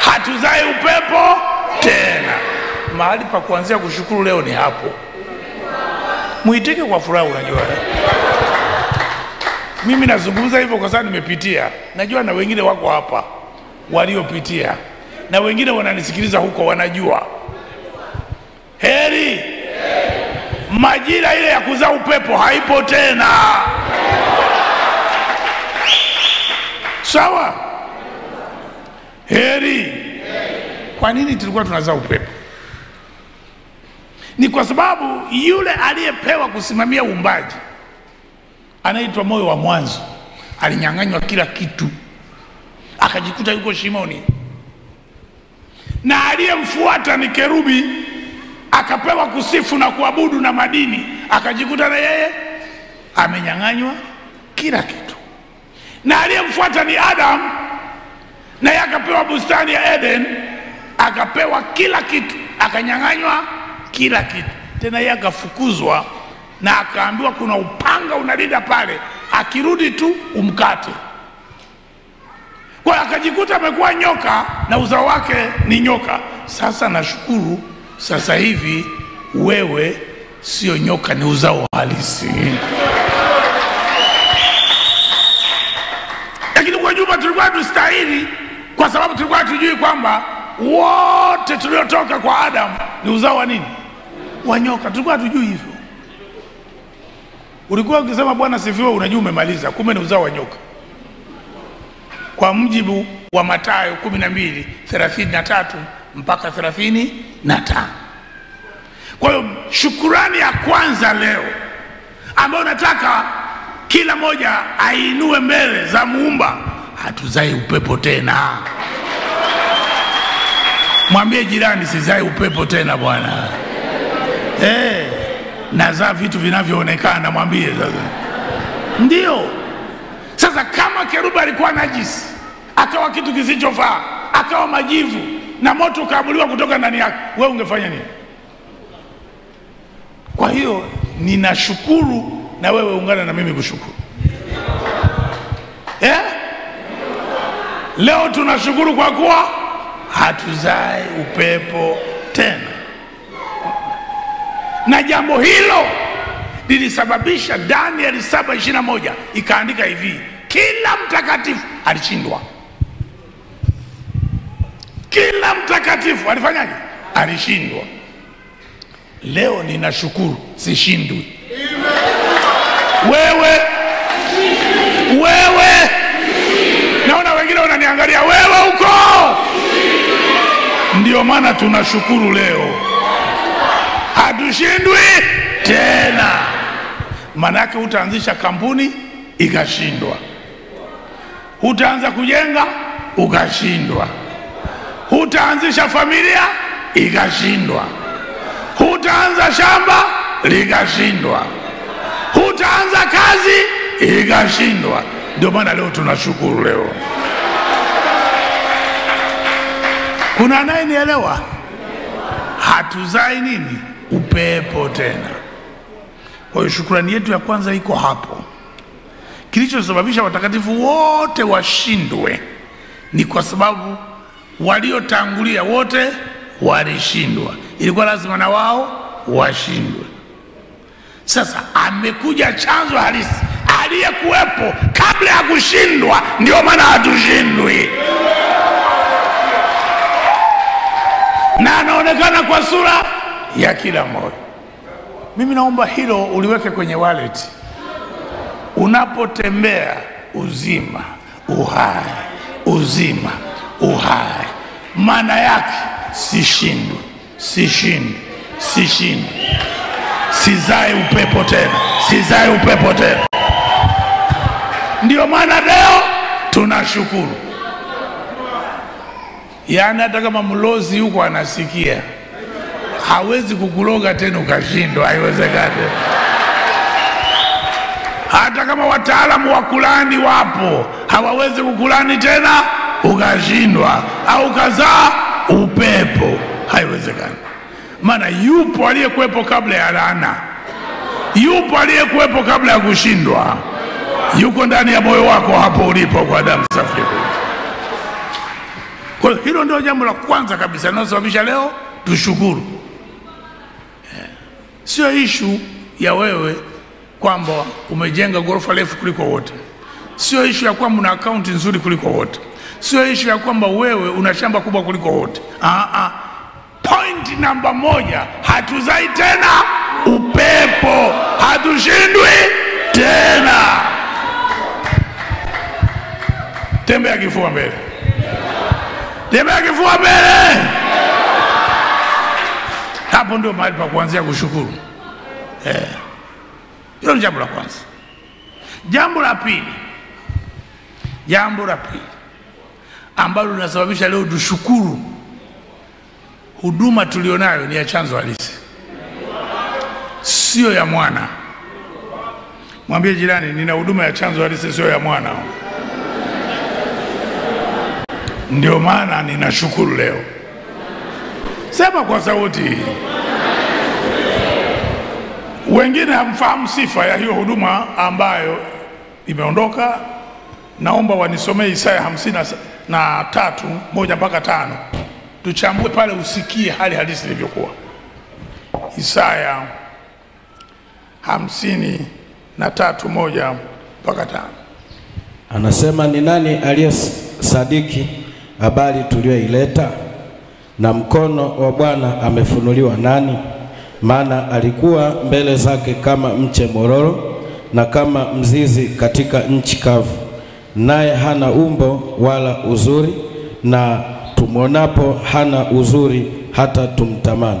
S3: Hatuzae upepo tena. Mahali pa kuanzia kushukuru leo ni hapo. Muitike kwa furaha unajua mimi nazungumza hivyo kwa sababu nimepitia. Najua na wengine wako hapa waliopitia. Na wengine wananisikiliza huko wanajua. Heri! Majira ile ya kuzaa upepo haipo tena. Sawa? Heri! Kwa nini tulikuwa tunazaa upepo? Ni kwa sababu yule aliyepewa kusimamia uumbaji anaitwa moyo wa mwanzo alinyang'anywa kila kitu. Akajikuta yuko shimoni. Na aliyemfuata ni kerubi akapewa kusifu na kuabudu na madini. Akajikuta na yeye amenyang'anywa kila kitu. Na aliyemfuata ni Adam, naye akapewa bustani ya Eden, akapewa kila kitu, akanyang'anywa kila kitu, tena yeye akafukuzwa na akaambiwa kuna upanga unalinda pale, akirudi tu umkate. Kwa akajikuta amekuwa nyoka na uzao wake ni nyoka. Sasa nashukuru sasa hivi wewe sio nyoka, ni uzao halisi. Lakini kwa nyuma tulikuwa tustahili, kwa sababu tulikuwa hatujui kwamba wote tuliotoka kwa Adamu ni uzao wa nini? Wa nyoka. Tulikuwa hatujui hivyo. Ulikuwa ukisema Bwana sifiwe, unajua umemaliza, kumbe ni uzao wa nyoka kwa mjibu wa Mathayo kumi na mbili thelathini na tatu mpaka thelathini na tano. Kwa hiyo shukurani ya kwanza leo ambayo nataka kila moja ainue mbele za Muumba, hatuzai upepo tena. Mwambie jirani, sizai upepo tena bwana. Eh, nazaa vitu vinavyoonekana. Mwambie sasa, ndio sasa kama kerubi alikuwa najisi, akawa kitu kisichofaa, akawa majivu na moto ukaamuliwa kutoka ndani yake, wewe ungefanya nini? Kwa hiyo ninashukuru, na wewe ungana na mimi kushukuru eh? Leo tunashukuru kwa kuwa hatuzai upepo tena, na jambo hilo lilisababisha Danieli saba ishirini na moja ikaandika hivi, kila mtakatifu alishindwa. Kila mtakatifu alifanyaje? Alishindwa. Leo ninashukuru sishindwi. Wewe wewe, naona wengine wananiangalia, wewe uko. Ndio maana tunashukuru leo, hatushindwi tena. Manake utaanzisha kampuni ikashindwa, hutaanza kujenga ukashindwa, hutaanzisha familia ikashindwa, hutaanza shamba likashindwa, hutaanza kazi ikashindwa. Ndio maana leo tunashukuru leo. Kuna anayenielewa? Hatuzai nini upepo tena. Kwa hiyo shukrani yetu ya kwanza iko hapo. Kilichosababisha watakatifu wote washindwe ni kwa sababu waliotangulia wote walishindwa, ilikuwa lazima na wao washindwe. Sasa amekuja chanzo halisi aliyekuwepo kabla ya kushindwa, ndio maana hatushindwi, na anaonekana kwa sura ya kila mmoja. Mimi naomba hilo uliweke kwenye wallet unapotembea, uzima, uhai, uzima, uhai. Maana yake sishindwi, sishindwi, sishindwi, sizae upepo tena, sizae upepo tena. Ndio maana leo tunashukuru, yaani hata kama mlozi huko anasikia hawezi kukuloga tena ukashindwa, haiwezekani. Hata kama wataalamu wa kulani wapo, hawawezi kukulani tena ukashindwa au ukazaa upepo, haiwezekani. Maana yupo aliyekuwepo kabla ya laana, yupo aliyekuwepo kabla ya kushindwa, yuko ndani ya moyo wako hapo ulipo, kwa damu safi. Kwa hilo ndio jambo la kwanza kabisa linalosababisha leo tushukuru sio ishu ya wewe kwamba umejenga ghorofa refu kuliko wote, sio ishu ya kwamba una akaunti nzuri kuliko wote, sio ishu ya kwamba wewe una shamba kubwa kuliko wote. Ah, ah. Point namba moja, hatuzai tena upepo, hatushindwi tena. Tembea kifua mbele, tembea kifua mbele. Hapo ndio mahali pa kuanzia kushukuru. Hilo Eh, ni jambo la kwanza. Jambo la pili, jambo la pili ambalo linasababisha leo tushukuru, huduma tulionayo ni ya chanzo halisi, sio ya mwana. Mwambie jirani, nina huduma ya chanzo halisi, sio ya mwana. Ndio maana ninashukuru leo. Sema kwa sauti. Wengine hamfahamu sifa ya hiyo huduma ambayo imeondoka. Naomba wanisomee Isaya hamsini na tatu moja mpaka tano tuchambue pale, usikie hali halisi ilivyokuwa. Isaya hamsini na tatu moja mpaka tano.
S6: Anasema ni nani aliyesadiki habari tuliyoileta? Na mkono wa Bwana amefunuliwa nani? Maana alikuwa mbele zake kama mche mororo na kama mzizi katika nchi kavu, naye hana umbo wala uzuri, na tumwonapo hana uzuri hata tumtamani.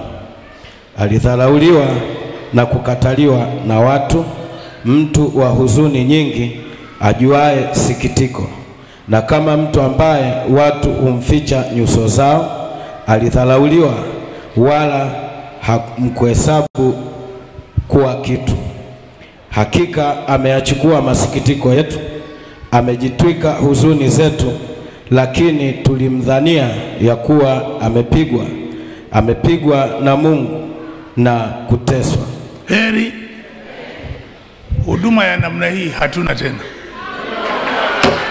S6: Alidharauliwa na kukataliwa na watu, mtu wa huzuni nyingi, ajuaye sikitiko, na kama mtu ambaye watu humficha nyuso zao. Alidharauliwa, wala hamkuhesabu kuwa kitu. Hakika ameyachukua masikitiko yetu, amejitwika huzuni zetu, lakini tulimdhania ya kuwa amepigwa, amepigwa na Mungu na kuteswa.
S3: Heri huduma ya namna hii hatuna tena,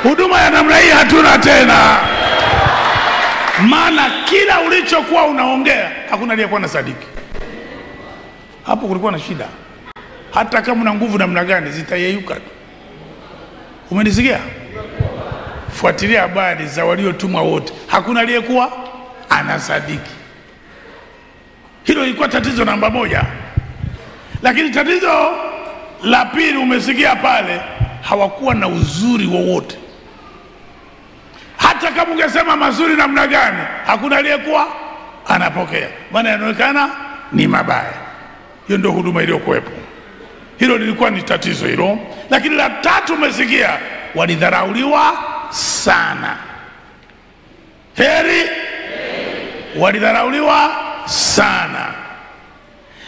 S3: huduma ya namna hii hatuna tena, maana kila ulichokuwa unaongea hakuna aliyekuwa na sadiki. Hapo kulikuwa na shida, hata kama una nguvu namna gani zitayeyuka tu. Umenisikia? Fuatilia habari za waliotumwa wote, hakuna aliyekuwa anasadiki. Hilo ilikuwa tatizo namba moja. Lakini tatizo la pili, umesikia pale, hawakuwa na uzuri wowote. Hata kama ungesema mazuri namna gani, hakuna aliyekuwa anapokea, maana yanaonekana ni mabaya. Hiyo ndio huduma iliyokuwepo. Hilo lilikuwa ni tatizo hilo. Lakini la tatu, umesikia, walidharauliwa sana. Heri walidharauliwa sana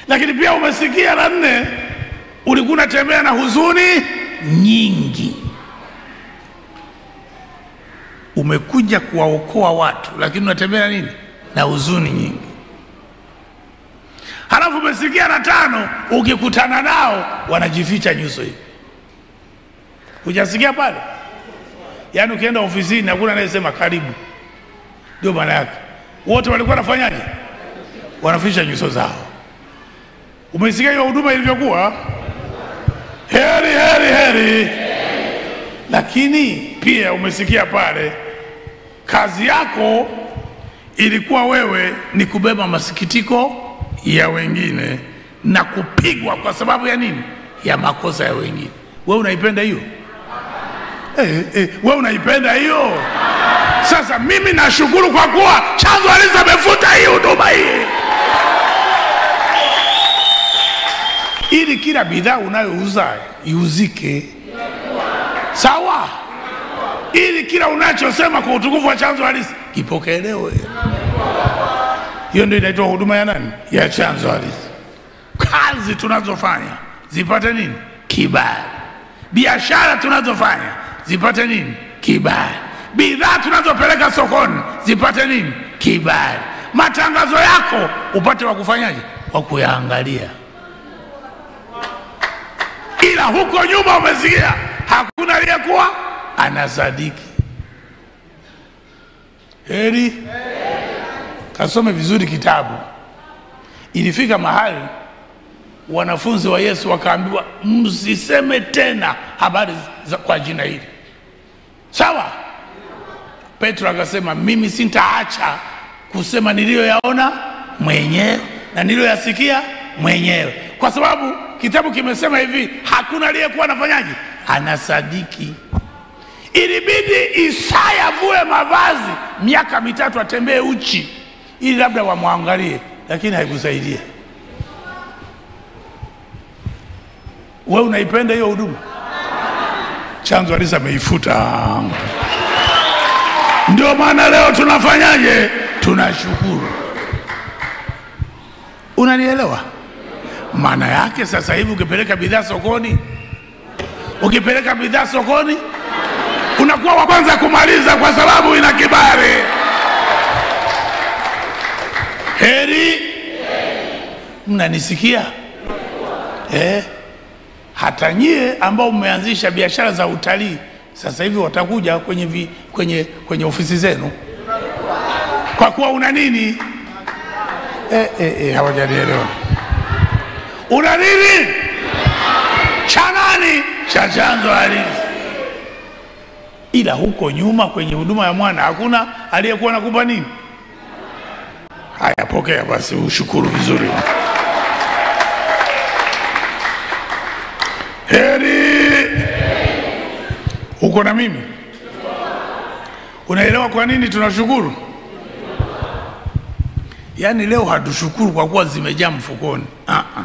S3: lakini pia umesikia la nne, ulikuwa unatembea na huzuni nyingi. Umekuja kuwaokoa watu, lakini unatembea na nini? Na huzuni nyingi. Halafu umesikia na tano, ukikutana nao wanajificha nyuso hivi. Hujasikia pale? Yaani ukienda ofisini hakuna anayesema karibu, ndio maana yake. Wote walikuwa wanafanyaje? Wanaficha nyuso zao. Umesikia hiyo huduma ilivyokuwa? Heri, heri, heri. Lakini pia umesikia pale, kazi yako ilikuwa wewe ni kubeba masikitiko ya wengine na kupigwa kwa sababu ya nini? Ya makosa ya wengine. Wewe unaipenda hiyo? Eh, eh, wewe unaipenda hiyo? Sasa mimi nashukuru kwa kuwa chanzo halisi amefuta hii huduma hii ili kila bidhaa unayouza iuzike sawa, ili kila unachosema kwa utukufu wa chanzo halisi kipokelewe. Hiyo ndio inaitwa huduma ya nani? Ya chanzo halisi. Kazi tunazofanya zipate nini? Kibali. Biashara tunazofanya zipate nini? Kibali. Bidhaa tunazopeleka sokoni zipate nini? Kibali. Matangazo yako upate wa kufanyaje? Wa kuyaangalia ila huko nyuma umesikia hakuna aliyekuwa anasadiki. Heri kasome vizuri kitabu. Ilifika mahali wanafunzi wa Yesu wakaambiwa, msiseme tena habari za kwa jina hili, sawa? Petro akasema, mimi sintaacha kusema niliyoyaona mwenyewe na niliyoyasikia mwenyewe, kwa sababu kitabu kimesema hivi, hakuna aliyekuwa anafanyaje, anasadiki. Ilibidi Isaya avue mavazi miaka mitatu atembee uchi ili labda wamwangalie, lakini haikusaidia. We unaipenda hiyo huduma? Chanzo alisa ameifuta. Ndio maana leo tunafanyaje? Tunashukuru. Unanielewa? Maana yake sasa hivi ukipeleka bidhaa sokoni, ukipeleka bidhaa sokoni, unakuwa wa kwanza kumaliza kwa sababu ina kibali. Heri, mnanisikia eh? Hata nyie ambao mmeanzisha biashara za utalii sasa hivi watakuja kwenye, vi, kwenye, kwenye ofisi zenu kwa kuwa una nini eh, eh, eh, hawajanielewa. Una nini cha nani? Cha chanzo halisi. Ila huko nyuma kwenye huduma ya mwana hakuna aliyekuwa nakupa nini. Haya, pokea basi, ushukuru vizuri. Heri uko na mimi. Unaelewa kwa nini tunashukuru? Yaani leo hatushukuru kwa kuwa zimejaa mfukoni. Uh -uh.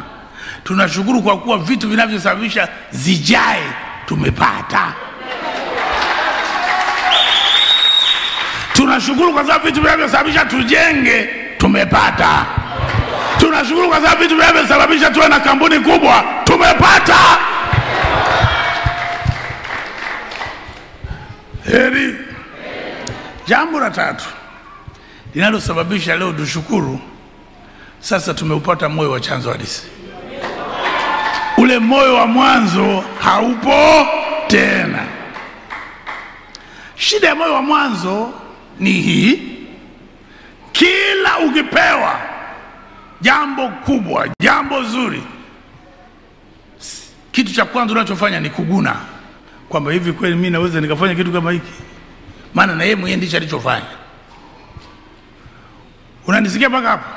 S3: Tunashukuru kwa kuwa vitu vinavyosababisha zijae tumepata. Tunashukuru kwa sababu vitu vinavyosababisha tujenge tumepata. Tunashukuru kwa sababu vitu vinavyosababisha tuwe na kampuni kubwa tumepata. Heri. Jambo la tatu linalosababisha leo tushukuru, sasa tumeupata moyo wa chanzo halisi. Ule moyo wa mwanzo haupo tena. Shida ya moyo wa mwanzo ni hii, kila ukipewa jambo kubwa, jambo zuri, kitu cha kwanza unachofanya ni kuguna kwamba hivi kweli mimi naweza nikafanya kitu kama hiki, maana na yeye mwenyewe ndicho alichofanya. Unanisikia mpaka hapo?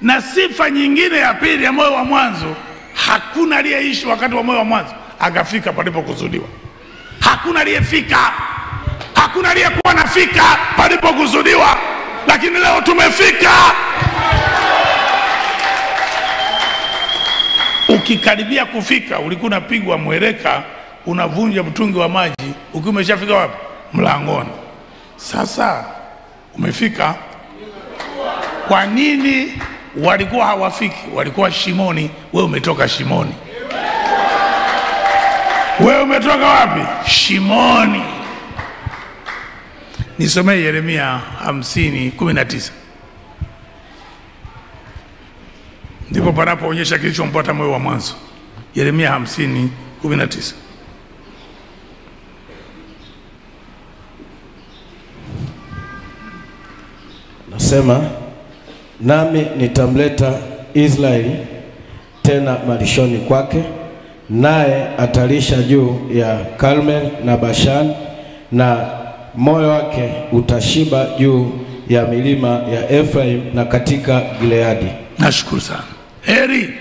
S3: Na sifa nyingine ya pili ya moyo wa mwanzo, hakuna aliyeishi wakati wa moyo wa mwanzo akafika palipokusudiwa. Hakuna aliyefika, hakuna aliyekuwa nafika palipokusudiwa, lakini leo tumefika. Ukikaribia kufika, ulikuwa unapigwa mweleka, unavunja mtungi wa maji, ukiwa umeshafika wapi? Mlangoni. Sasa umefika. Kwa nini walikuwa hawafiki? Walikuwa shimoni, wewe umetoka shimoni. Wewe umetoka wapi? Shimoni. Nisomee Yeremia hamsini kumi na tisa ndipo panapoonyesha kilichompata moyo wa mwanzo. Yeremia hamsini kumi na tisa
S6: Nasema nami nitamleta Israeli tena malishoni kwake, naye atalisha juu ya Karmel na Bashan, na moyo wake utashiba juu ya milima ya Efraim na katika Gileadi.
S3: Nashukuru sana. Heri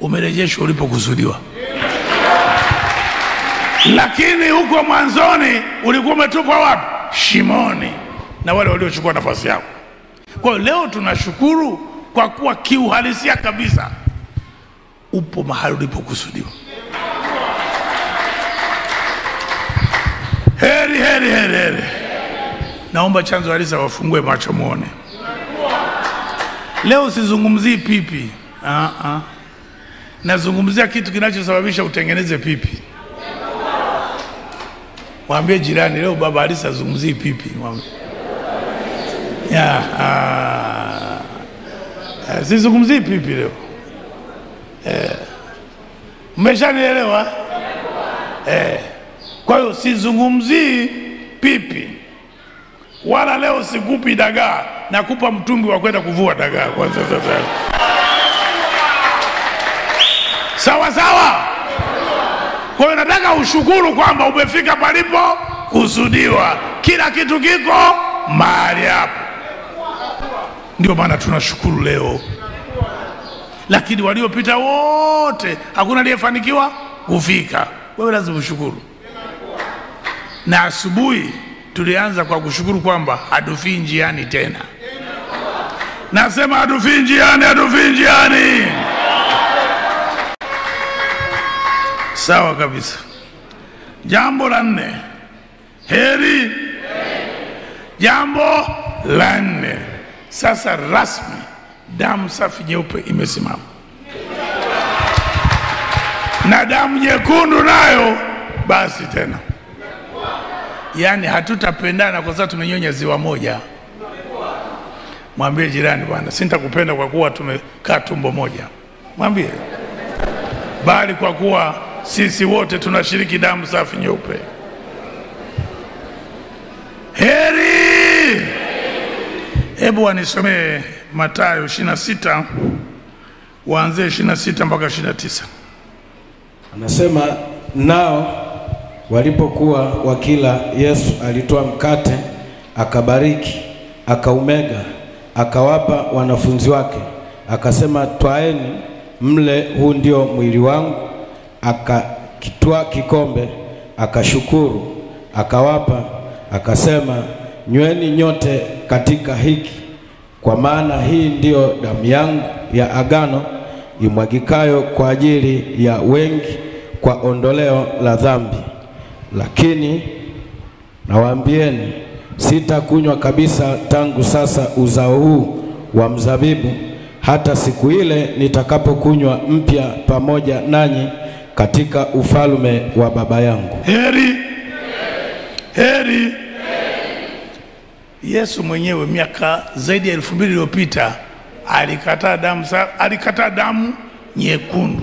S3: umerejeshwa ulipokusudiwa, lakini huko mwanzoni ulikuwa umetupwa wapi? Shimoni na wale waliochukua nafasi yako. Kwa hiyo leo tunashukuru kwa kuwa kiuhalisia kabisa upo mahali ulipokusudiwa. Heri, heri, heri, heri. Naomba chanzo halisi wafungue macho muone. Leo sizungumzii pipi uh -uh. Nazungumzia kitu kinachosababisha utengeneze pipi. Mwambie jirani, leo baba halisi azungumzii pipi. Yeah, ah. Eh, sizungumzii pipi leo eh. Mmeshanielewa eh. Kwa hiyo sizungumzii pipi wala leo sikupi dagaa, nakupa mtumbi wa kwenda kuvua dagaa kwanza. Sasa sawa sawa. Kwa hiyo nataka ushukuru kwamba umefika palipo kusudiwa, kila kitu kiko mahali hapo. Ndio maana tunashukuru leo, lakini waliopita wote hakuna aliyefanikiwa kufika. Wewe lazima ushukuru, na asubuhi tulianza kwa kushukuru kwamba hatufii njiani tena. Nasema hatufii njiani, hatufii njiani. Sawa kabisa. Jambo la nne, heri. Jambo la nne, sasa rasmi damu safi nyeupe imesimama na damu nyekundu nayo basi tena yaani hatutapendana kwa sababu tumenyonya ziwa moja. Mwambie jirani, bwana, sintakupenda kwa kuwa tumekaa tumbo moja. Mwambie, bali kwa kuwa sisi wote tunashiriki damu safi nyeupe. Heri! Hebu wanisomee Mathayo 26 waanzie 26 mpaka 29.
S6: Anasema nao walipokuwa wakila, Yesu alitoa mkate, akabariki, akaumega, akawapa wanafunzi wake, akasema, twaeni mle, huu ndio mwili wangu. Akakitwaa kikombe, akashukuru, akawapa, akasema, nyweni nyote katika hiki, kwa maana hii ndiyo damu yangu ya agano imwagikayo kwa ajili ya wengi kwa ondoleo la dhambi. Lakini nawaambieni, sitakunywa kabisa tangu sasa uzao huu wa mzabibu, hata siku ile nitakapokunywa mpya pamoja nanyi katika ufalme wa Baba yangu.
S3: Heri, heri. Yesu mwenyewe miaka zaidi ya elfu mbili iliyopita alikataa damu, alikataa damu nyekundu.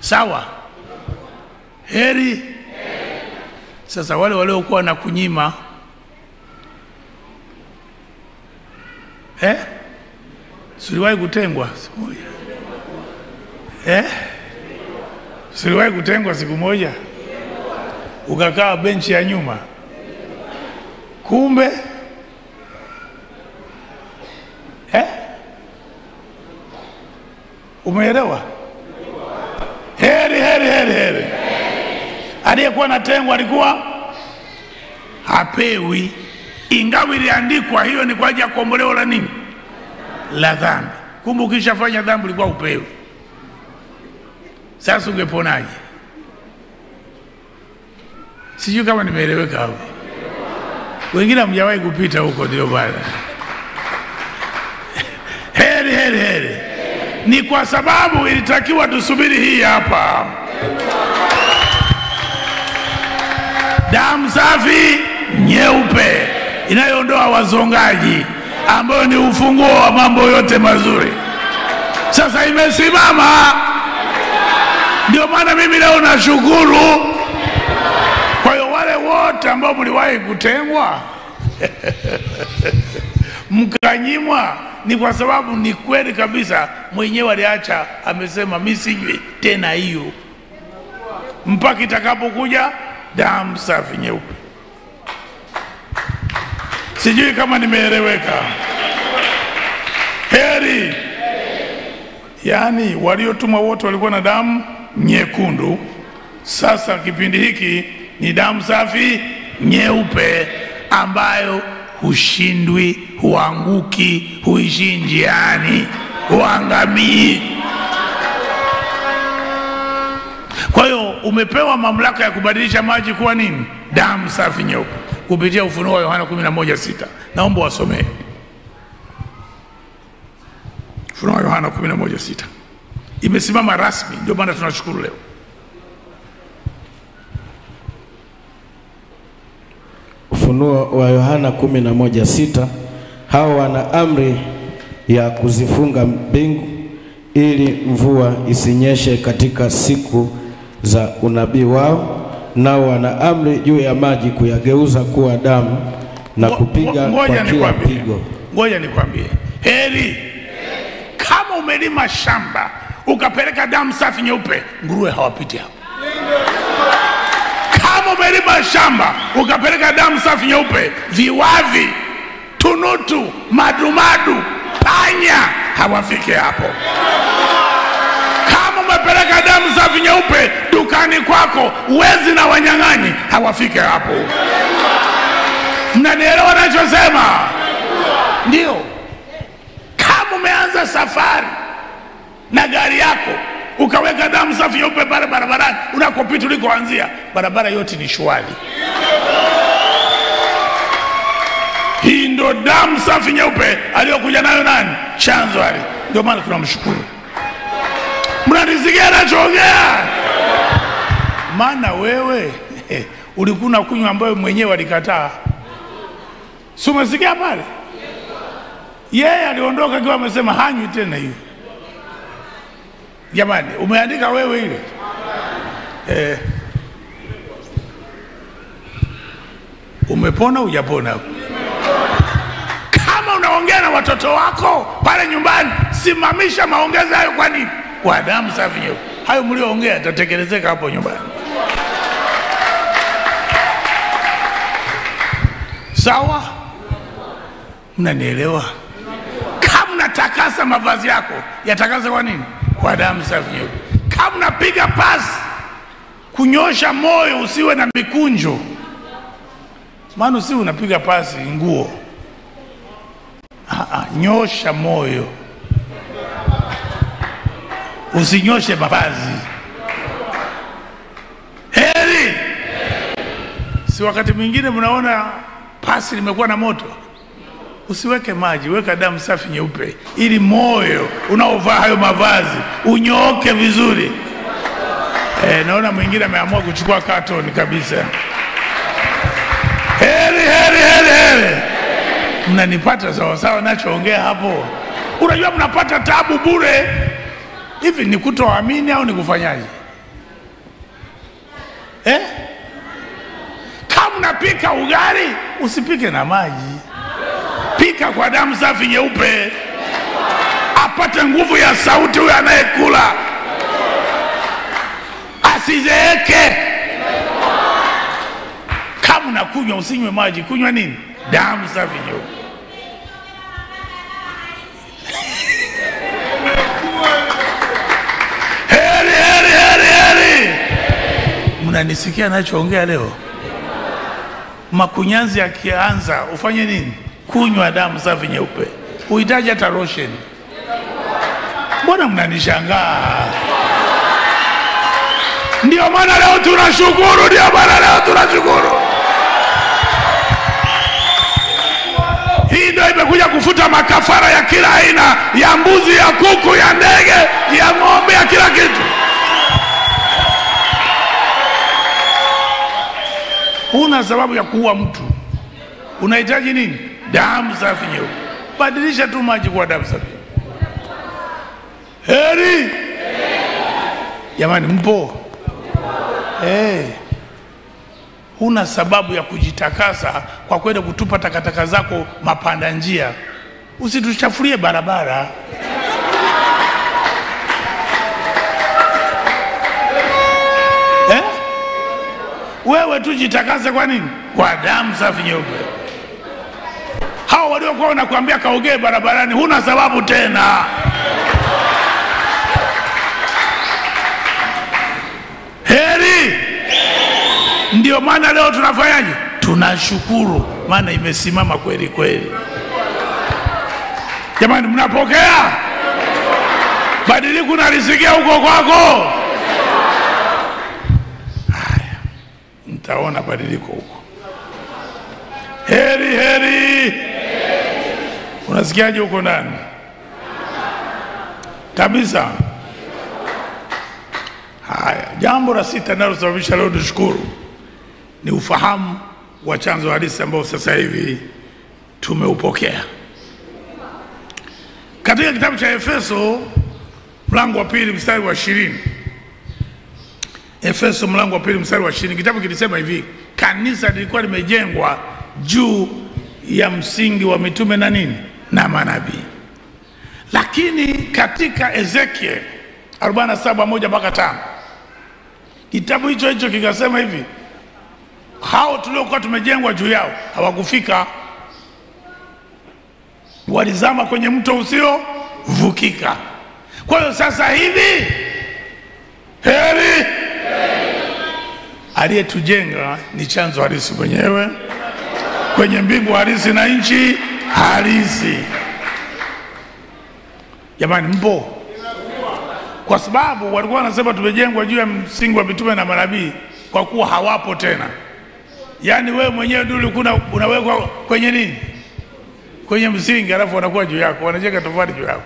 S3: Sawa, heri. Sasa wale waliokuwa na kunyima eh? Suliwahi kutengwa siku moja eh? Suliwahi kutengwa siku moja ukakaa benchi ya nyuma, kumbe eh? Umeelewa? Heri, heri, heri, heri. Aliyekuwa anatengwa alikuwa hapewi, ingawa iliandikwa hiyo ni kwa ajili ya kuombolewa la nini? La dhambi. Kumbe ukishafanya dhambi ulikuwa upewi. Sasa ungeponaje? Sijui kama nimeeleweka hapo. Wengine hamjawahi kupita huko, ndio bwana. Heri, heri, heri. Ni kwa sababu ilitakiwa tusubiri hii hapa, damu safi nyeupe inayoondoa wazongaji, ambayo ni ufunguo wa mambo yote mazuri. Sasa imesimama, ndio maana mimi leo nashukuru. Kwa hiyo wale wote ambao mliwahi kutengwa mkanyimwa, ni kwa sababu ni kweli kabisa, mwenyewe aliacha, amesema mi sijui tena hiyo mpaka itakapokuja damu safi nyeupe. Sijui kama nimeeleweka. Heri, yaani waliotumwa wote walikuwa na damu nyekundu. Sasa kipindi hiki ni damu safi nyeupe ambayo hushindwi, huanguki, huishii njiani, huangamii. Umepewa mamlaka ya kubadilisha maji kuwa nini? Damu safi nyeupe, kupitia Ufunuo wa Yohana 11:6. Naomba wasomee Ufunuo wa Yohana 11:6. Imesimama rasmi, ndio maana tunashukuru leo.
S6: Ufunuo wa Yohana 11:6 hao wana amri ya kuzifunga mbingu ili mvua isinyeshe katika siku za unabii wao, nao wana amri juu ya maji kuyageuza kuwa damu na kupiga kwa
S3: ngoja
S6: kila pigo.
S3: ngoja nikwambie, heri kama umelima shamba ukapeleka damu safi nyeupe, nguruwe hawapiti hapo. Kama umelima shamba ukapeleka damu safi nyeupe, viwavi, tunutu, madumadu, panya hawafiki hapo. Kama umepeleka damu safi nyeupe dukani kwako, wezi na wanyang'anyi hawafike hapo. Mnanielewa nachosema? Ndio. Kama umeanza safari na gari yako ukaweka damu safi nyeupe pale barabarani unakopita ulikoanzia, barabara yote ni shwari. Hii ndo damu safi nyeupe aliyokuja nayo nani? Chanzo ali. Ndio maana tunamshukuru. Mnanisikia nachoongea? Maana wewe ulikuna kunywa ambayo mwenyewe alikataa. Si umesikia pale? Yeye aliondoka akiwa amesema hanywi tena hiyo. Jamani, umeandika wewe ile eh. Umepona ujapona? Kama unaongea na watoto wako pale nyumbani, simamisha maongezi hayo. Kwa nini? Kwa damu safi hayo mlioongea yatatekelezeka hapo nyumbani. Sawa, mnanielewa? Kama natakasa mavazi yako, yatakasa kwa nini? Kwa damu safi nyeupe. Kama unapiga pasi, kunyosha moyo, usiwe na mikunjo, maana usiwe unapiga pasi nguo. Aa, ah, nyosha moyo, usinyoshe mavazi. Heri si wakati mwingine mnaona pasi limekuwa na moto, usiweke maji, weka damu safi nyeupe, ili moyo unaovaa hayo mavazi unyooke vizuri. Eh, naona mwingine ameamua kuchukua katoni kabisa. Heri, heri, heri, heri. Mnanipata sawasawa nachoongea hapo? Unajua mnapata tabu bure. Hivi ni kutoamini au ni kufanyaje eh? Unapika ugali usipike na maji, pika kwa damu safi nyeupe, apate nguvu ya sauti huyo anayekula, asizeeke. Kama unakunywa usinywe maji, kunywa nini? Damu safi nyeupe. Heri, heri, heri, heri. Mnanisikia nachoongea leo? Makunyanzi yakianza ufanye nini? Kunywa damu safi nyeupe, uhitaji hata lotion. Mbona mnanishangaa? Ndio maana leo tunashukuru, ndio maana leo tunashukuru. Hii ndio imekuja kufuta makafara ya kila aina, ya mbuzi, ya kuku, ya ndege, ya ng'ombe, ya kila kitu. Huna sababu ya kuua mtu, unahitaji nini? Damu safi nyeupe. Badilisha tu maji kuwa damu safi. Heri jamani, mpo hey. Huna sababu ya kujitakasa kwa kwenda kutupa takataka zako mapanda njia. Usituchafulie barabara. Wewe tu jitakase. Kwa nini? Kwa damu safi nyeupe. Hao waliokuwa wanakuambia kaogee barabarani, huna sababu tena. Heri. Ndio maana leo tunafanyaje? Tunashukuru, maana imesimama kweli kweli. Jamani, mnapokea? Badiliko nalisikia huko kwako. Haya, mtaona badiliko huko. Heri, heri. Unasikiaje huko ndani kabisa? Haya, jambo la sita linalosababisha leo tushukuru ni ufahamu wa chanzo halisi ambao sasa hivi tumeupokea katika kitabu cha Efeso mlango wa pili mstari wa ishirini. Efeso mlango wa pili mstari wa ishirini, kitabu kilisema hivi: kanisa lilikuwa limejengwa juu ya msingi wa mitume na nini? Na manabii, lakini katika Ezekiel 47 moja mpaka tano kitabu hicho hicho kikasema hivi hao tuliokuwa tumejengwa juu yao hawakufika, walizama kwenye mto usiovukika. Kwa hiyo sasa hivi heri, aliyetujenga ni chanzo halisi mwenyewe kwenye mbingu halisi na nchi halisi. Jamani, mpo? Kwa sababu walikuwa wanasema tumejengwa juu ya msingi wa mitume na manabii, kwa kuwa hawapo tena. Yaani wewe mwenyewe ndio ulikuwa unawekwa kwenye nini, kwenye msingi, alafu wanakuwa juu yako, wanajenga tofali juu yako.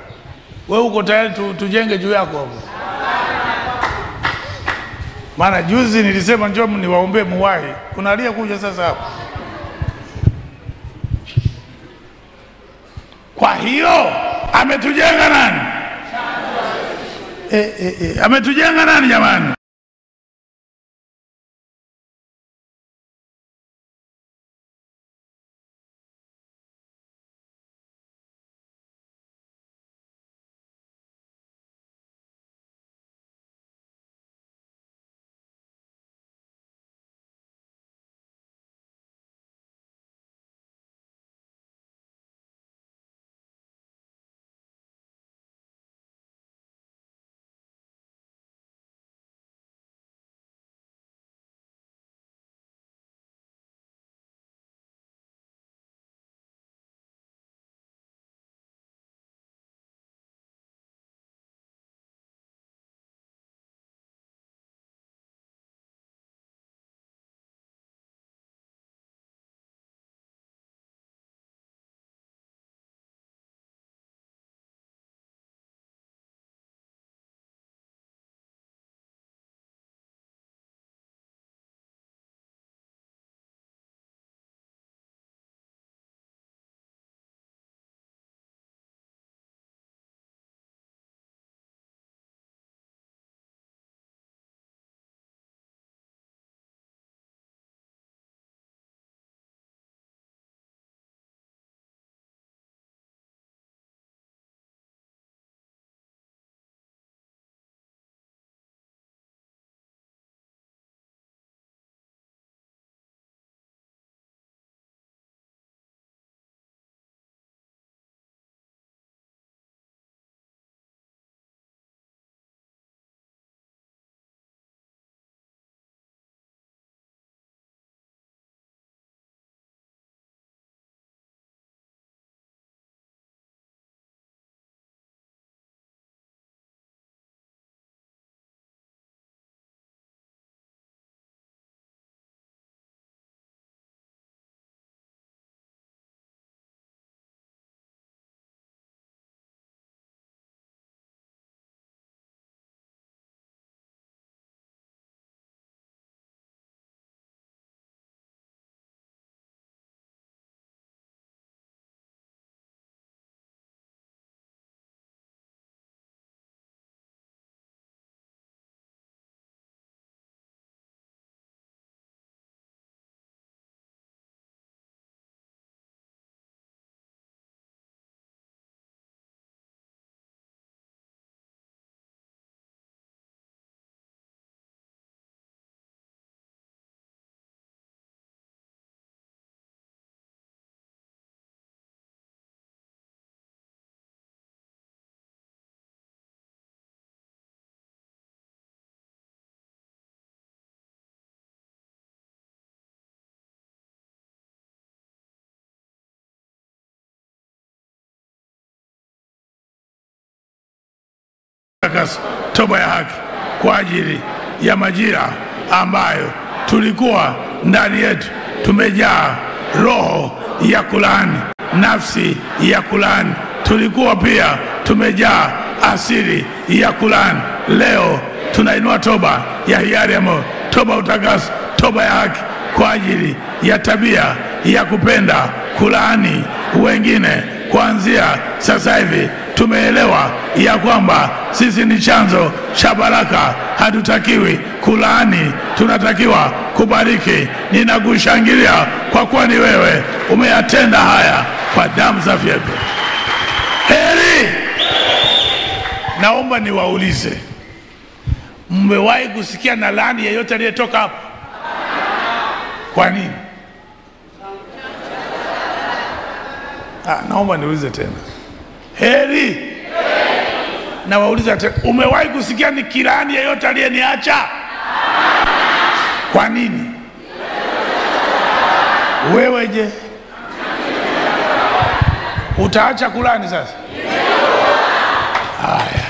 S3: Wewe uko tayari tu, tujenge juu yako hapo? Maana juzi nilisema njoo niwaombee muwahi, kuna aliyekuja sasa hapa. Kwa hiyo ametujenga nani? E, e, e, ametujenga nani jamani? Takasa toba ya haki kwa ajili ya majira ambayo tulikuwa ndani yetu tumejaa roho ya kulaani, nafsi ya kulaani, tulikuwa pia tumejaa asili ya kulaani. Leo tunainua toba ya hiari ya moyo, toba utakaso, toba ya haki kwa ajili ya tabia ya kupenda kulaani wengine. Kuanzia sasa hivi tumeelewa ya kwamba sisi ni chanzo cha baraka, hatutakiwi kulaani, tunatakiwa kubariki. Ninakushangilia kwa kuwa ni wewe umeyatenda haya kwa damu za vyepe. Heri! Naomba niwaulize, mmewahi kusikia na laani yeyote aliyetoka hapa? Kwa nini? Ah, naomba niulize tena, heri na wauliza umewahi kusikia ni kirani yeyote aliyeniacha? Kwa nini? Wewe je, utaacha kulani sasa? Haya,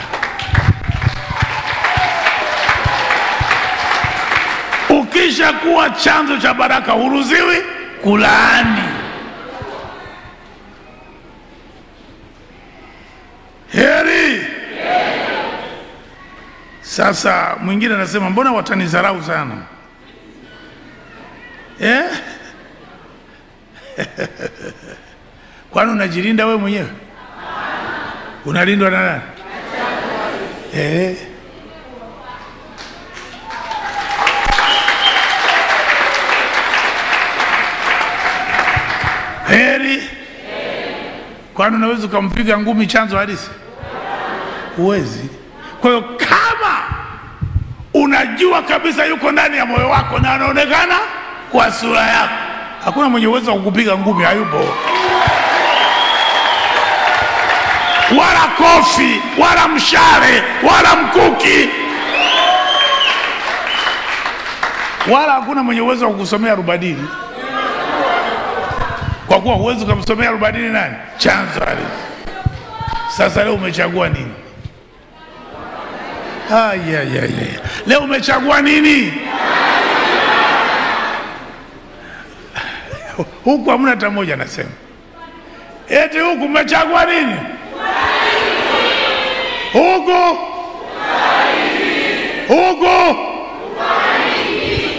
S3: ukisha kuwa chanzo cha baraka huruziwi kulaani. Heri. Sasa mwingine anasema mbona watanidharau sana eh? Kwani unajilinda wewe mwenyewe? Unalindwa na nani? Eh. Kwani unaweza ukampiga ngumi chanzo halisi? Huwezi. Kwa hiyo kama unajua kabisa yuko ndani ya moyo wako na anaonekana kwa sura yako, hakuna mwenye uwezo wa kukupiga ngumi, hayupo. Wala kofi, wala mshale, wala mkuki, wala hakuna mwenye uwezo wa kukusomea rubadili, kuwa huwezi ukamsomea arobaini nani? Chanzo ali. Sasa leo umechagua nini? Yeah. Leo umechagua nini? Huku hamna hata mmoja anasema eti huku umechagua nini? Huku huku.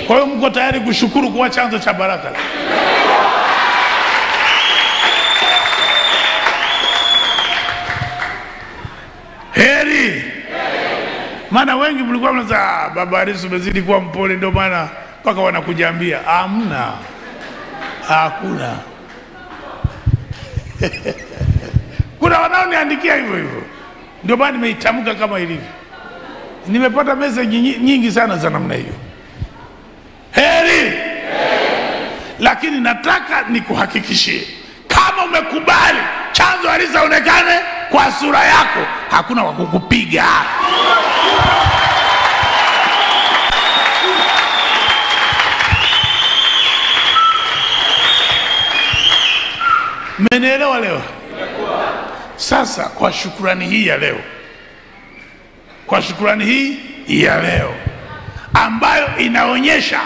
S3: Kwa hiyo mko tayari kushukuru kuwa chanzo cha baraka. Heri maana wengi mlikuwa mnaza "Ah, baba harusi umezidi kuwa mpole, ndio maana mpaka wanakujambia. Hamna, hakuna. Kuna wanaoniandikia hivyo hivyo, ndio maana nimeitamka kama ilivyo. Nimepata meseji nyingi sana za namna hiyo. Heri, lakini nataka nikuhakikishie kama umekubali chanzo halisi aonekane kwa sura yako, hakuna wa kukupiga. Leo? Sasa kwa shukurani hii ya leo, kwa shukurani hii ya leo ambayo inaonyesha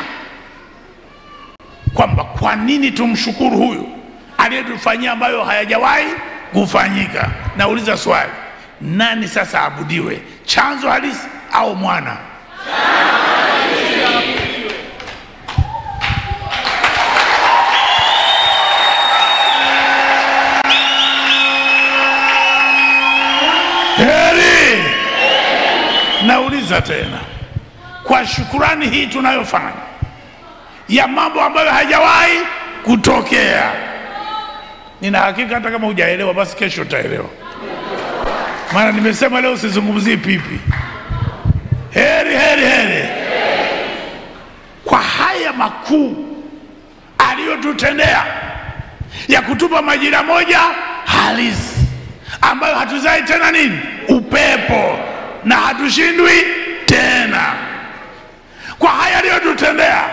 S3: kwamba kwa nini tumshukuru huyu aliyetufanyia ambayo hayajawahi kufanyika. Nauliza swali, nani sasa abudiwe, chanzo halisi au mwana? Heri! Nauliza tena, kwa shukurani hii tunayofanya ya mambo ambayo hajawahi kutokea, nina hakika hata kama hujaelewa, basi kesho utaelewa, maana nimesema leo sizungumzie pipi. Heri, heri, heri. Kwa haya makuu aliyotutendea ya kutupa majira moja halisi ambayo hatuzai tena nini? Upepo. Na hatushindwi tena. Kwa haya aliyotutendea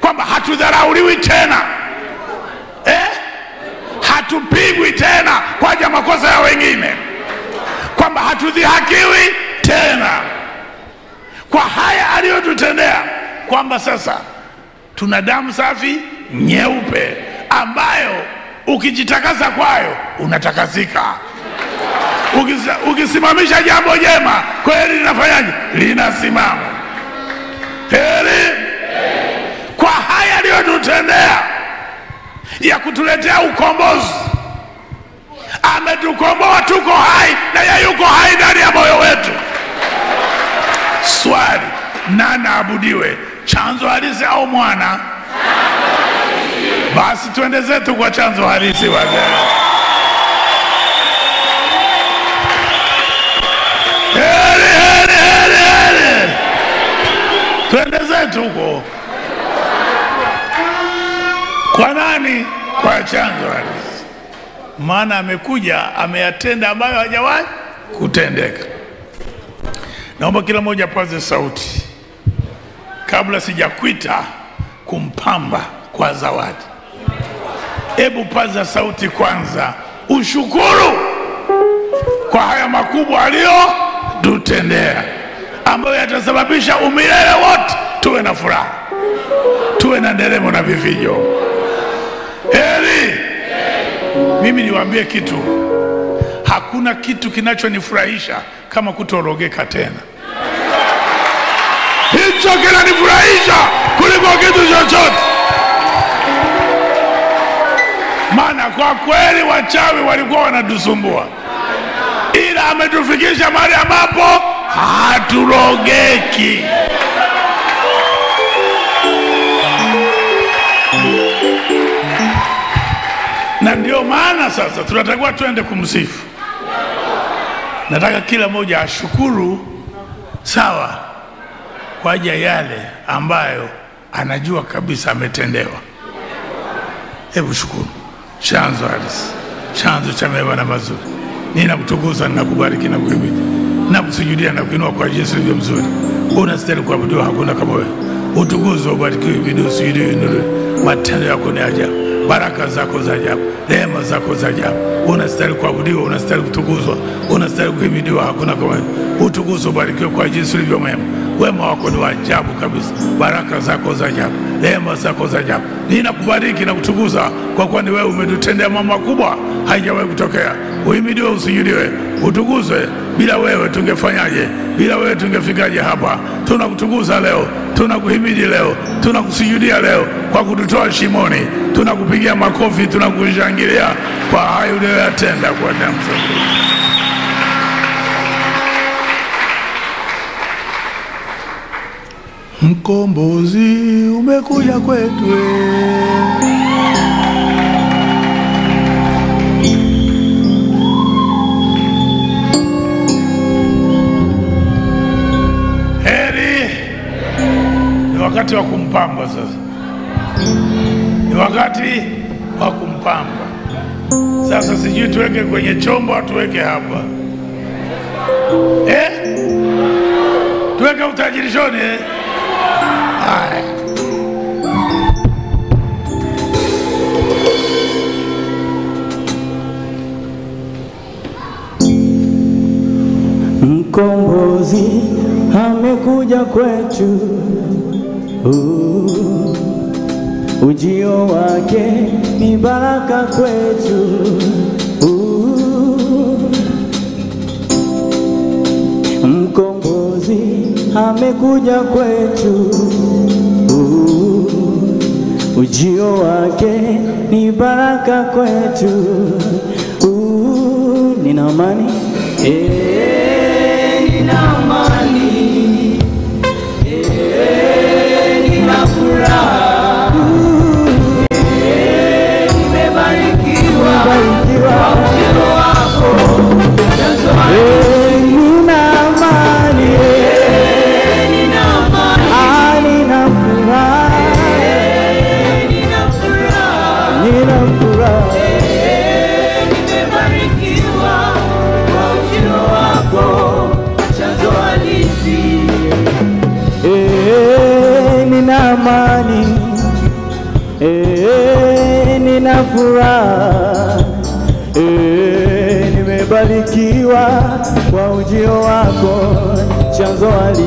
S3: kwamba hatudharauliwi tena. Eh? hatupigwi tena kwa ajili ya makosa ya wengine kwamba hatudhihakiwi tena. Kwa haya aliyotutendea kwamba sasa tuna damu safi nyeupe ambayo ukijitakasa kwayo unatakasika. Ukisimamisha jambo jema kweli linafanyaje? Linasimama. Heri. Kwa haya aliyotutendea ya kutuletea ukombozi ametukomboa tuko hai na yeye yuko hai ndani ya moyo wetu. Swali nani abudiwe, chanzo halisi au mwana? Basi twende zetu kwa chanzo halisi wazee. Heri. Twende zetu huko. Kwa nani? Kwa chanzo halisi maana amekuja ameyatenda ambayo hajawahi kutendeka. Naomba kila mmoja apaze sauti. Kabla sijakwita kumpamba kwa zawadi. Hebu paza sauti kwanza. Ushukuru kwa haya makubwa aliyotutendea ambayo yatasababisha umilele wote tuwe na furaha tuwe na nderemo na vifijo. Heri mimi niwaambie kitu. Hakuna kitu kinachonifurahisha kama kutorogeka tena. Hicho kinanifurahisha kuliko kitu chochote. Maana kwa kweli wachawi walikuwa wanatusumbua. Ila ametufikisha mahali ambapo haturogeki na ndio maana sasa tunatakiwa twende kumsifu. Nataka kila mmoja ashukuru sawa kwa ajili ya yale ambayo anajua kabisa ametendewa. Hebu shukuru. Chanzo halisi. Chanzo cha mema na mazuri. Ninakutukuza ninakubariki na kuhimidi. Na kusujudia na kuinua kwa jinsi ulivyo mzuri. Unastahili kuabudiwa hakuna kama wewe. Utukuzwe ubarikiwe ibidi usujudiwe inuliwe matendo yako ni ajabu baraka zako za ajabu neema zako za ajabu. Unastahili kuabudiwa unastahili kutukuzwa unastahili kuhimidiwa hakuna kama utukuzwa, ubarikiwe kwa jinsi ulivyo mwema. Wema wako ni wa ajabu kabisa. Baraka zako za ajabu neema zako za ajabu. Ninakubariki na kutukuza kwa kuwa ni wewe umetutendea mambo makubwa haijawahi kutokea. Uhimidiwe usujudiwe utukuzwe. Bila wewe tungefanyaje? Bila wewe tungefikaje hapa? Tunakutukuza leo tunakuhimidi leo tunakusujudia leo kwa kututoa shimoni tunakupigia makofi tunakushangilia kwa hayo uliyoyatenda kwa damu za mkombozi umekuja kwetu. Heri. Ni wakati wa kumpamba sasa ni wakati wa kumpamba sasa sijui tuweke kwenye chombo au tuweke hapa eh? tuweke utajirishoni eh? Haya.
S5: Mkombozi amekuja kwetu, uh, ujio wake ni baraka kwetu. Mkombozi amekuja kwetu, ujio wake ni baraka kwetu. uh. Nina amani eh, nina amani kwa ujio wako ujio wako chanzo halisi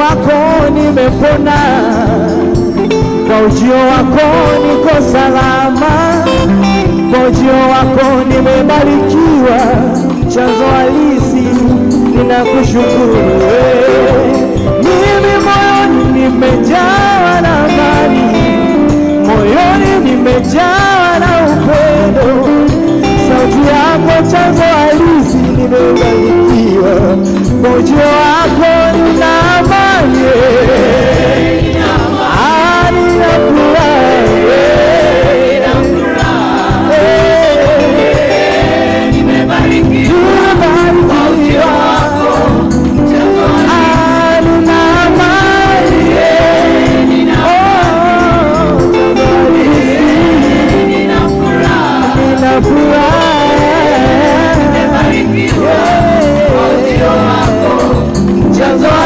S5: wako nimepona. Kwa ujio wako niko salama. Kwa ujio wako nimebarikiwa. Chanzo halisi ninakushukuru. Wewe. mimi moyoni nimejawa na amani. Moyoni nimejawa na upendo. Sauti yako chanzo halisi nimebarikiwa mía, voy yo a con la valle. Yo hago, yo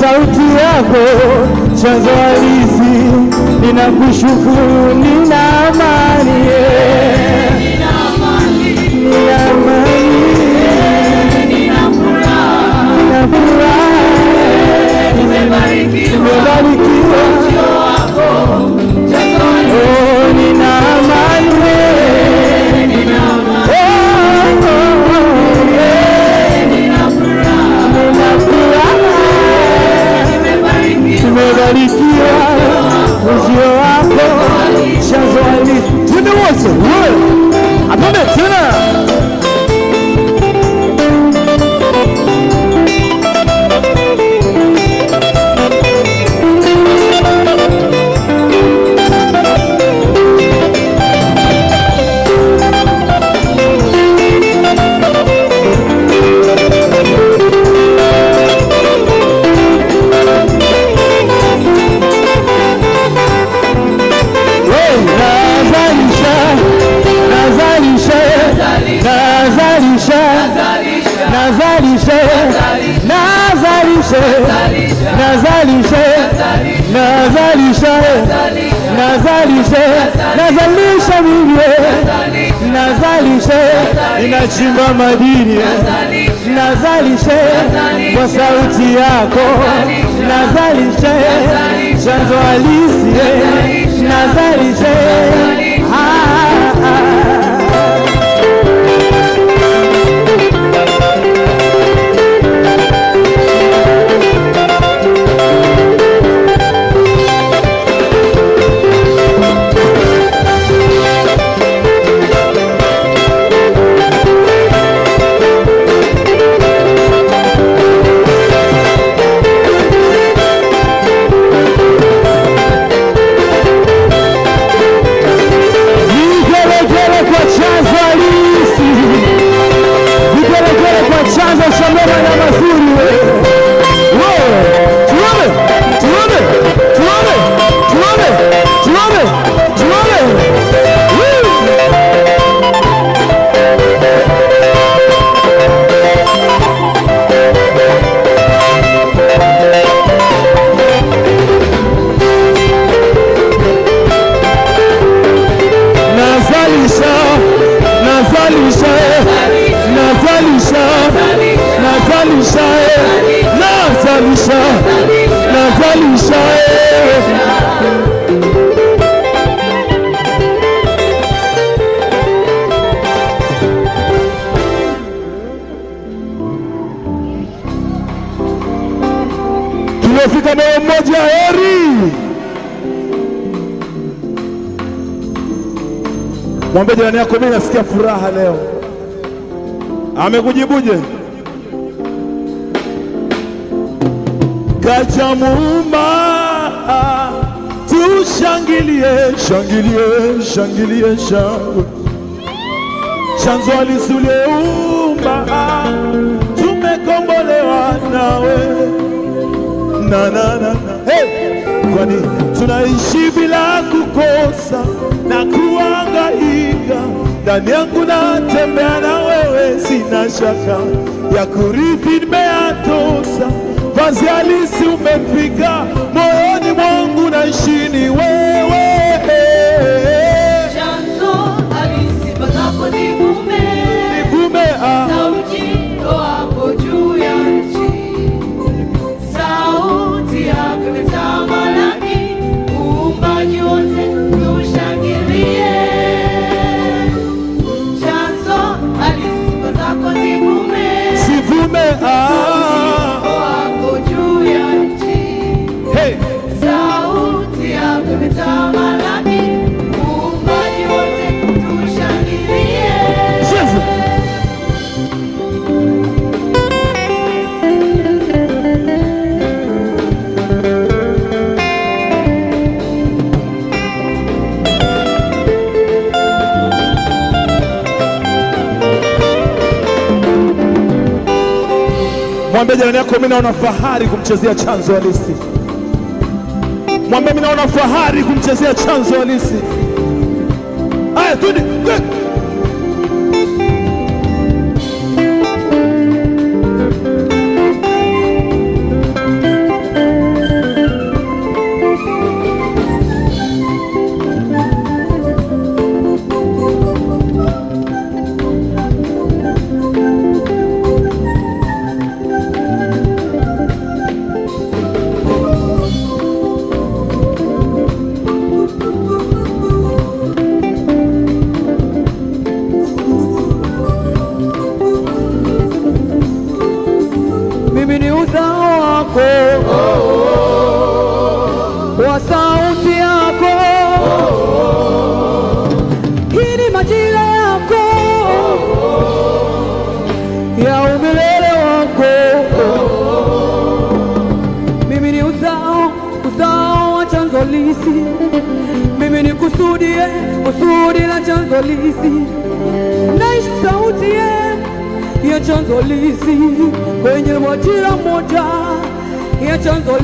S5: sauti yako chanzo halisi, ninakushukuru, nina amani nina amani Hoje eu our boy, Shazam, you know what's the. my Mwambie jirani yako, mimi nasikia furaha leo. Amekujibuje? Kacha Muumba, tushangilie, shangilie, shangilie, shangwe chanzo halisi tumekombolewa nawe na na na na hey! kwani tunaishi bila kukosa na kuangaika ndani yangu natembea na wewe, sina shaka ya kurithi nimeyatosa. Vazi halisi umefika moyoni mwangu,
S8: naishi ni
S5: wewe Mwambie jirani yako, mimi naona fahari kumchezea chanzo halisi. Mwambie mimi naona fahari kumchezea chanzo halisi. Aya, twende.
S7: Ya chanzo kwenye mwajira moja ya chanzo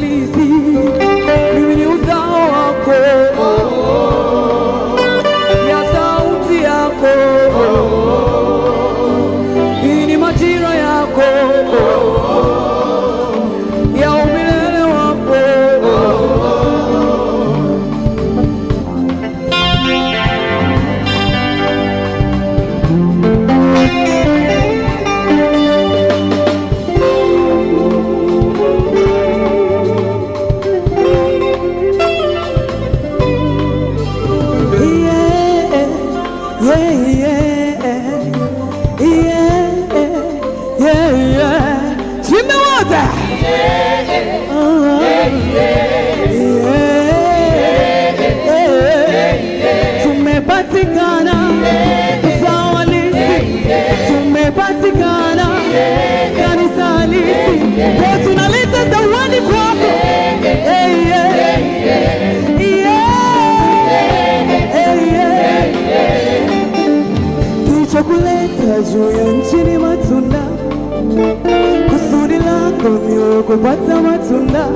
S7: kupata matunda.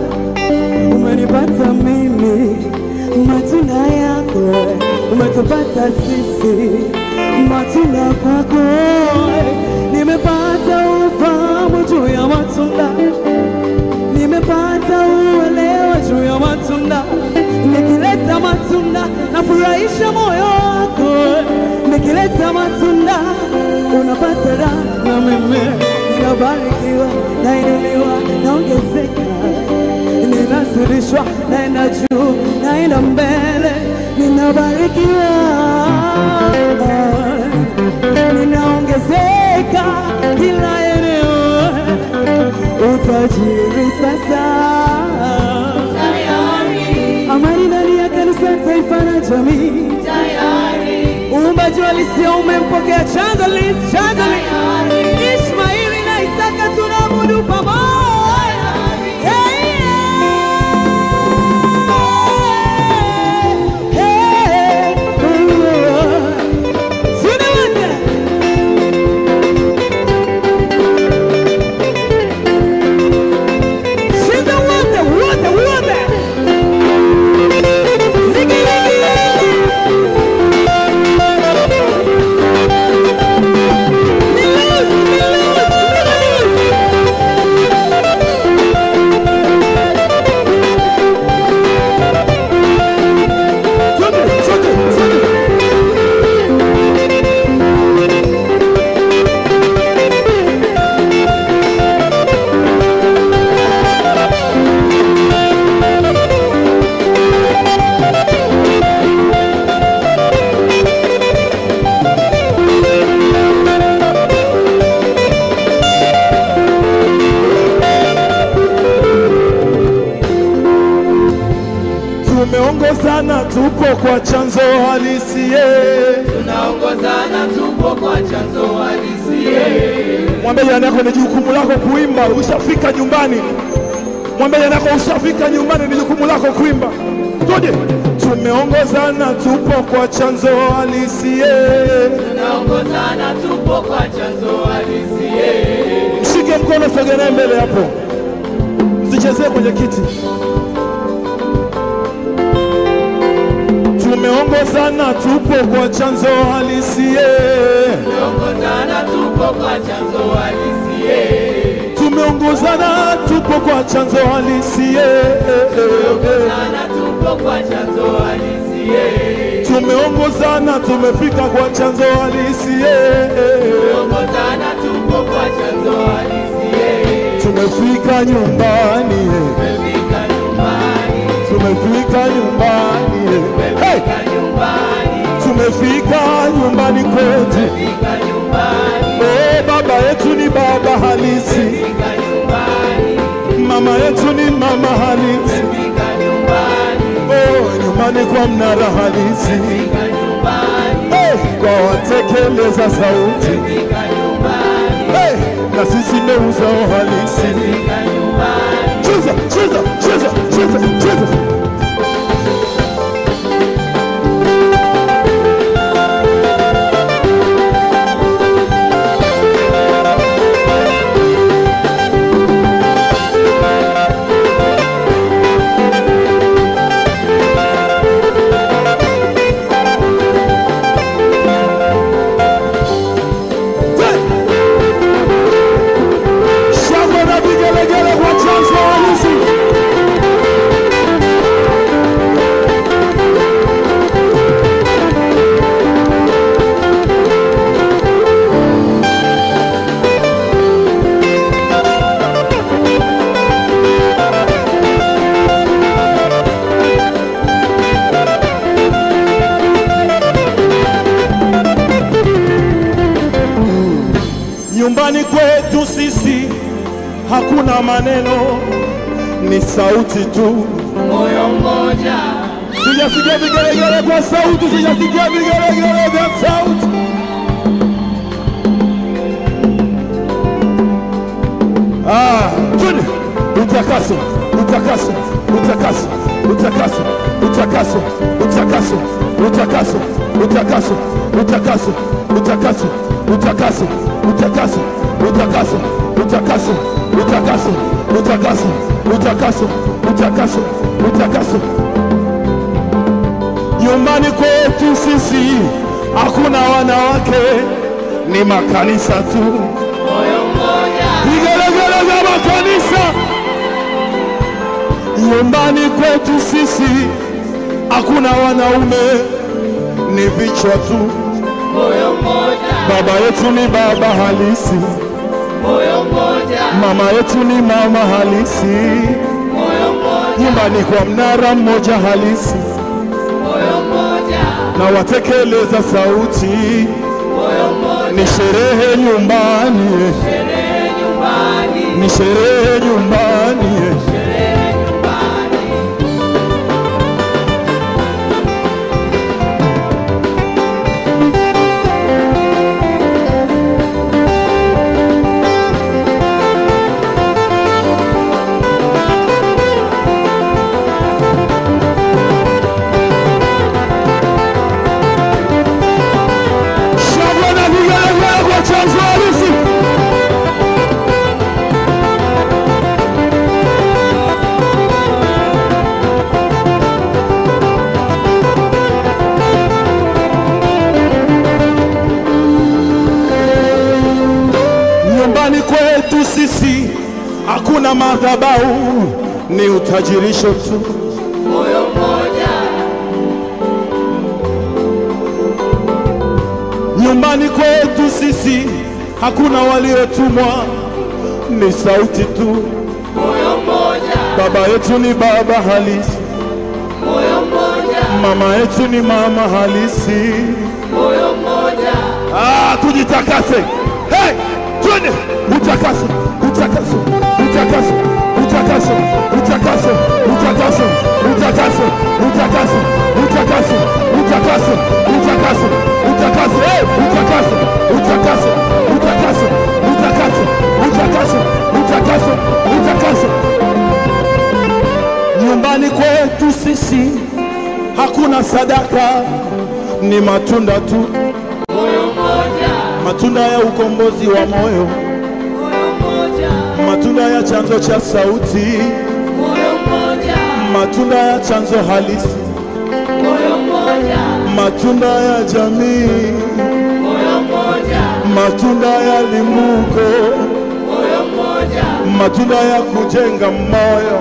S7: Umenipata mimi, matunda yako umetupata sisi, matunda kwako. Nimepata ufahamu juu ya matunda, nimepata uelewa juu ya matunda. Nikileta matunda nafurahisha moyo wako, nikileta matunda unapata raha, na mimi ninabarikiwa, nainuliwa, naongezeka, ninazidishwa, naenda juu, naenda mbele, ninabarikiwa, ninaongezeka kila eneo, utajiri sasa. Amani ndani ya kanisa, taifa na jamii. Uumbaji halisia umempokea chanzo lisi, chanzo tunamudu pamoja.
S1: Ushafika nyumbani. Mwambie yanako ushafika nyumbani ni jukumu lako kuimba. Tuje. Tumeongozana tupo kwa chanzo halisia
S4: tunaongozana tupo kwa chanzo halisia
S1: mshike mkono sogelee mbele hapo. Msichezee kwenye kiti. Tumeongozana tupo kwa chanzo halisia
S4: tumeongozana tupo kwa chanzo halisia
S1: tumeongozana tupo kwa chanzo halisi
S4: tunaongozana tupo kwa chanzo halisia
S1: tumeongozana tumefika kwa chanzo halisi
S4: tunaongozana tupo kwa chanzo halisia
S1: tumefika nyumbani
S4: tumefika nyumbani.
S1: Tumefika nyumbani hey!
S4: tumefika nyumbani.
S1: Tumefika nyumbani kwetu.
S4: Tumefika nyumbani
S1: oh, baba yetu ni baba halisi mama yetu ni mama halisi
S4: Oh, nyumbani
S1: kwa mnara halisi hey, kwa watekeleza sauti hey, na sisi ndio uzao halisi. Cheza, cheza, cheza, cheza, cheza. Ni sauti tu.
S4: Moyo mmoja,
S1: Sijasikia vigelegele kwa sauti, sijasikia vigelegele vya sauti. Ah, twende. Utakaso, utakaso, utakaso, utakaso, utakaso, utakaso, utakaso, utakaso, utakaso, utakaso, utakaso, utakaso, utakaso, utakaso, utakaso, utakaso, utakaso, utakaso, utakaso. utakaso. Nyumbani kwetu sisi hakuna wanawake, ni makanisa tu.
S4: moyo
S1: Vigelegele vya makanisa. Nyumbani kwetu sisi hakuna wanaume, ni vichwa tu.
S4: moyo mmoja,
S1: Baba yetu ni baba halisi,
S4: moyo mmoja,
S1: mama yetu ni mama halisi.
S4: moyo mmoja,
S1: Nyumbani kwa mnara mmoja halisi,
S4: moyo mmoja,
S1: na watekeleza sauti.
S4: moyo mmoja,
S1: Ni sherehe nyumbani,
S4: sherehe nyumbani,
S1: ni sherehe nyumbani.
S4: sherehe
S1: hakuna madhabahu, ni utajirisho tu.
S4: Moyo mmoja,
S1: Nyumbani kwetu sisi hakuna waliotumwa, ni sauti tu.
S4: moyo mmoja,
S1: Baba yetu ni baba halisi,
S4: moyo mmoja,
S1: mama yetu ni mama halisi.
S4: moyo mmoja,
S1: Ah, tujitakase. Hey, twende utakaso, utakaso, utakaso, utakaso, utakaso, utakaso, utakaso, utakaso, utakaso, utakaso, utakaso, utakaso, utakaso, utakaso, utakaso, utakaso, utakaso, utakaso. Nyumbani kwetu sisi hakuna sadaka, ni matunda tu matunda ya ukombozi wa moyo, matunda ya chanzo cha sauti,
S4: moyo mmoja,
S1: matunda ya chanzo halisi,
S4: moyo mmoja,
S1: matunda ya jamii,
S4: moyo mmoja,
S1: matunda ya limbuko,
S4: moyo mmoja,
S1: matunda ya kujenga moyo,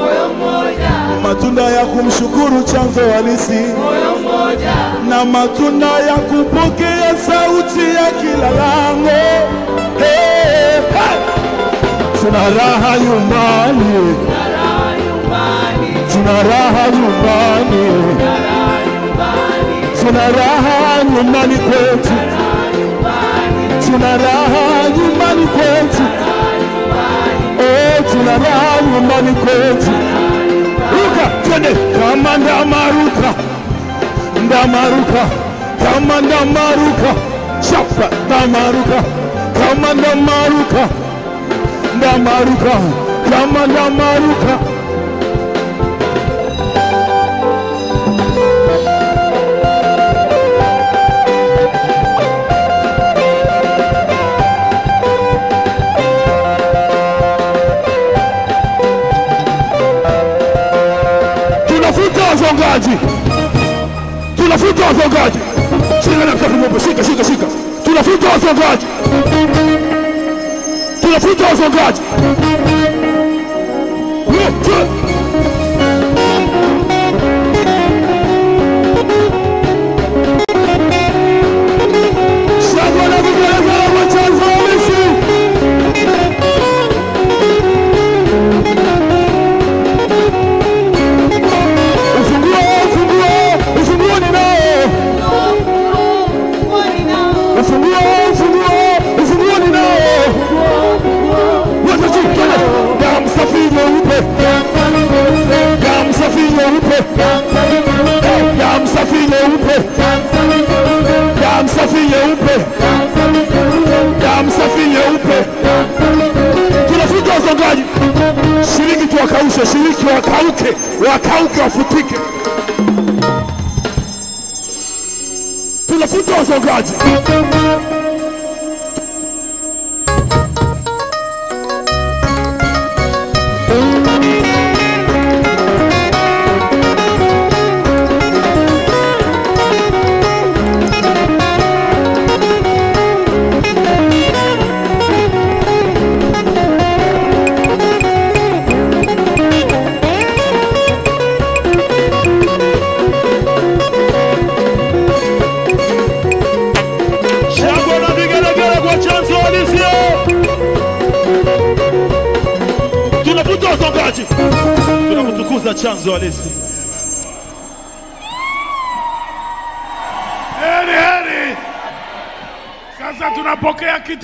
S4: moyo mmoja,
S1: matunda ya kumshukuru chanzo halisi,
S4: moyo mmoja,
S1: na matunda ya kupokea sauti ya kila lango. Tuna raha nyumbani, tuna raha nyumbani. Tuna raha nyumbani kwetu, tuna raha nyumbani kwetu, oh, tuna raha nyumbani kwetu. Ruka twende. Kama ndamaruka ndamaruka kama ndamaruka chapa ndamaruka kama ndamaruka ndamaruka kama ndamaruka tunafuta wazongaji tunafuta wazongaji shika na mkapi mweupe shika shika shika tunafuta wazongaji tunafuta wazongaji Yo, twe- Shiriki wakauke, wakauke wafutike. Tunafuta wazongaji.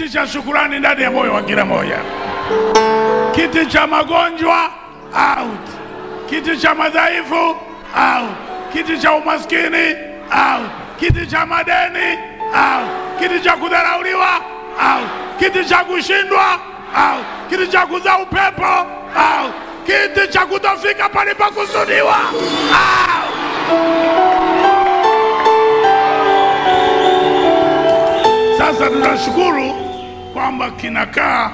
S3: Kiti cha shukurani ndani ya moyo wa kila moja. Kiti cha magonjwa out, kiti cha madhaifu out, kiti cha umaskini out, kiti cha madeni out, kiti cha kudharauliwa out, kiti cha kushindwa out, kiti cha kuzaa upepo out, kiti cha kutofika palipokusudiwa out. Sasa tunashukuru kwamba kinakaa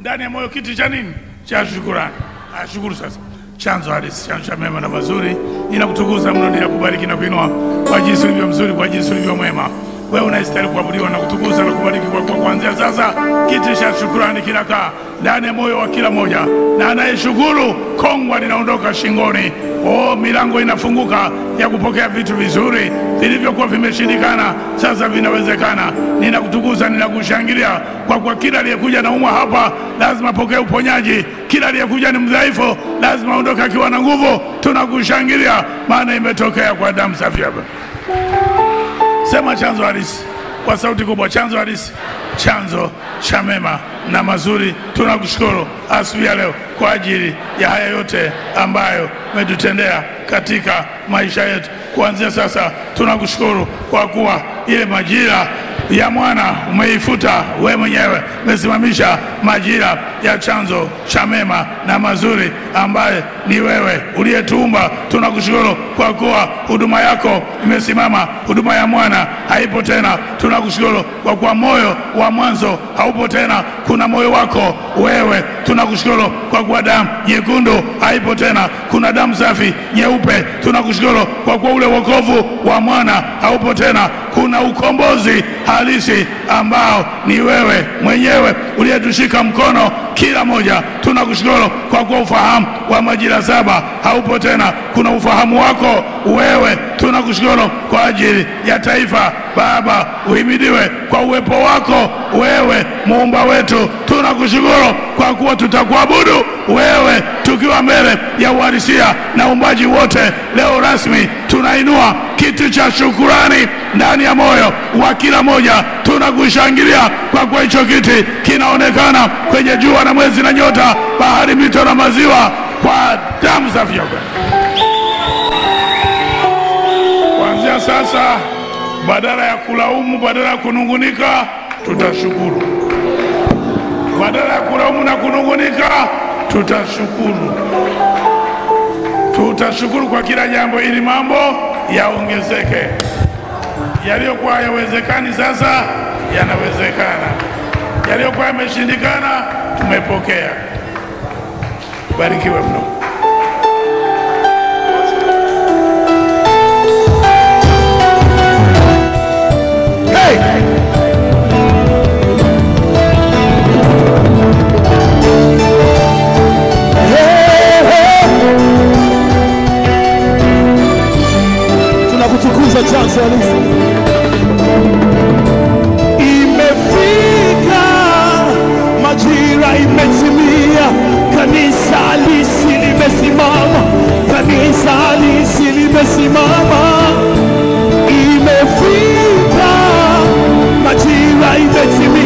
S3: ndani ya moyo kitu cha nini? Cha shukurani. Ashukuru sasa chanzo halisi, chanzo cha mema na mazuri. Ninakutukuza mno, ninakubariki na kuinua kwa jinsi ulivyo mzuri, kwa jinsi ulivyo mwema. Wewe unastahili kuabudiwa na kutukuza na kubariki kwa kuwa kuanzia sasa kiti cha shukurani kinakaa ndani ya moyo wa kila moja, na anayeshukuru kongwa linaondoka shingoni. Oh, milango inafunguka ya kupokea vitu vizuri vilivyokuwa vimeshindikana, sasa vinawezekana. Ninakutukuza, ninakushangilia kwa kuwa kila aliyekuja na umwa hapa lazima apokee uponyaji. Kila aliyekuja ni mdhaifu lazima aondoke akiwa na nguvu. Tunakushangilia maana imetokea kwa damu safi hapa. Sema chanzo halisi kwa sauti kubwa, chanzo halisi, chanzo cha mema na mazuri. Tunakushukuru asubuhi ya leo kwa ajili ya haya yote ambayo umetutendea katika maisha yetu. Kuanzia sasa, tunakushukuru kwa kuwa ile majira ya mwana umeifuta we mwenyewe, umesimamisha majira ya chanzo cha mema na mazuri ambaye ni wewe uliyetuumba. Tunakushukuru kwa kuwa huduma yako imesimama, huduma ya mwana haipo tena. Tunakushukuru kwa kuwa moyo wa mwanzo haupo tena, kuna moyo wako wewe. Tunakushukuru kwa kuwa damu nyekundu haipo tena, kuna damu safi nyeupe. Tunakushukuru kwa kuwa ule wokovu wa mwana haupo tena, kuna ukombozi halisi ambao ni wewe mwenyewe uliyetushika mkono kila moja. Tunakushukuru kwa kuwa ufahamu wa majira saba haupo tena, kuna ufahamu wako wewe. Tunakushukuru kwa ajili ya taifa. Baba, uhimidiwe kwa uwepo wako wewe, muumba wetu. Tunakushukuru kwa kuwa tutakuabudu wewe tukiwa mbele ya uhalisia na uumbaji wote. Leo rasmi tunainua kitu cha shukurani ndani ya moyo wa kila moja. Tunakushangilia kwa kuwa hicho kiti kinaonekana kwenye jua na mwezi na nyota, bahari, mito na maziwa, kwa damu za vyoga. Kuanzia sasa, badala ya kulaumu, badala ya kunungunika, tutashukuru. Badala ya kulaumu na kunungunika, tutashukuru. Tutashukuru kwa kila jambo, ili mambo yaongezeke. Yaliyokuwa hayawezekani sasa yanawezekana, yaliyokuwa yameshindikana tumepokea. Barikiwe mno.
S5: a chance for this. Imefika majira imetimia, kanisa halisi limesimama, kanisa halisi limesimama. Imefika majira imetimia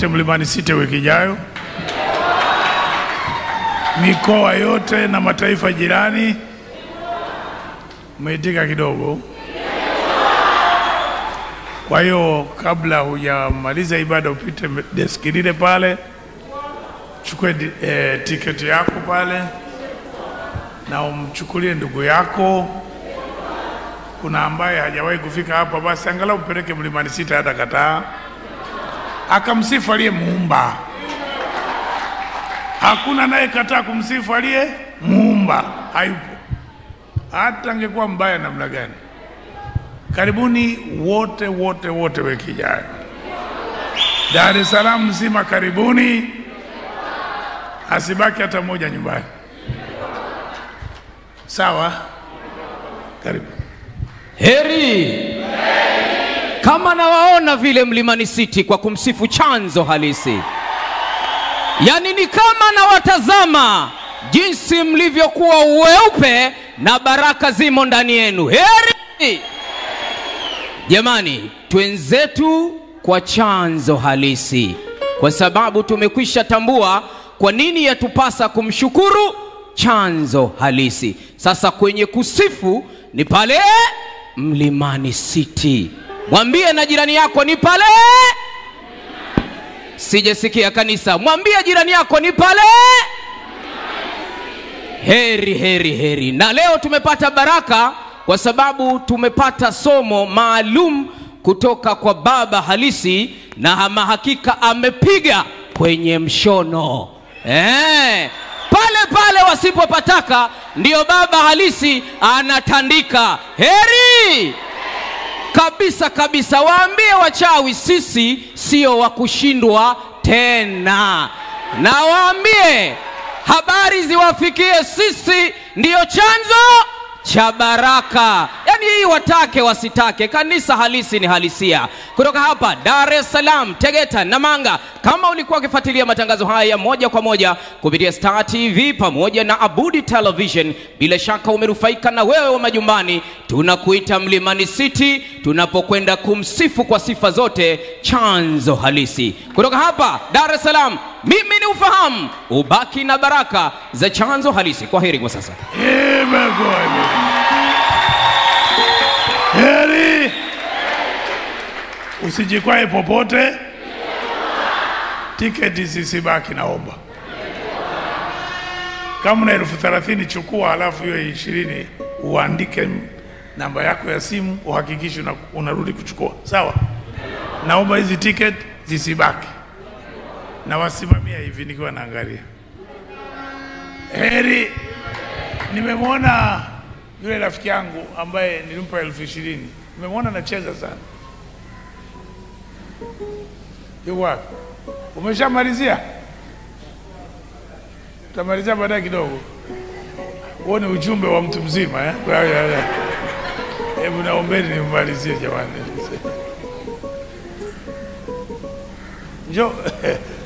S3: wote Mlimani City wiki ijayo, mikoa yote na mataifa jirani. Umeitika kidogo. Kwa hiyo kabla hujamaliza ibada, upite deski lile pale, chukue e, tiketi yako pale na umchukulie ndugu yako. Kuna ambaye hajawahi kufika hapa, basi angalau upeleke Mlimani City, hata kataa akamsifu aliye muumba. Hakuna naye kataa kumsifu aliye muumba, hayupo, hata angekuwa mbaya namna gani. Karibuni wote wote wote wiki ijayo, Dar es Salaam karibuni, asibaki hata mmoja nyumbani. Sawa, karibu.
S2: heri kama nawaona vile mlimani city kwa kumsifu chanzo halisi. Yaani ni kama nawatazama jinsi mlivyokuwa weupe na baraka zimo ndani yenu. Heri! Jamani twenzetu kwa chanzo halisi. Kwa sababu tumekwisha tambua kwa nini yatupasa kumshukuru chanzo halisi. Sasa kwenye kusifu ni pale mlimani city mwambie na jirani yako ni pale. Sijasikia kanisa. Mwambie jirani yako ni pale. Heri heri heri. Na leo tumepata baraka kwa sababu tumepata somo maalum kutoka kwa baba halisi na ama hakika amepiga kwenye mshono. Eh, pale pale wasipopataka ndio baba halisi anatandika. Heri kabisa kabisa. Waambie wachawi sisi sio wa kushindwa tena. Na waambie habari ziwafikie sisi ndiyo chanzo cha baraka. Yaani hii watake wasitake. Kanisa halisi ni halisia. Kutoka hapa dar es salaam tegeta namanga. Kama ulikuwa ukifuatilia matangazo haya moja kwa moja kupitia star tv pamoja na abudi television bila shaka umenufaika na wewe wa majumbani. Tunakuita mlimani city tunapokwenda kumsifu kwa sifa zote chanzo halisi. Kutoka hapa dar es salaam mimi ni ufahamu. Ubaki na baraka za chanzo halisi. Kwa heri kwa sasa.
S3: Heri. Usijikwae popote, tiketi zisibaki, naomba. Kama una elfu thelathini chukua, alafu hiyo ishirini uandike namba yako ya simu, uhakikishe una, unarudi kuchukua. Sawa, naomba hizi tiketi zisibaki, na wasimamia hivi nikiwa naangalia. Heri nimemwona yule rafiki yangu ambaye nilimpa elfu ishirini nimemwona anacheza sana. Yuko wapi? Umeshamalizia? Utamalizia baadaye kidogo. Huo ni ujumbe wa mtu mzima eh? Hiyo, eh, Hebu naombeni nimalizie jamani. Njoo.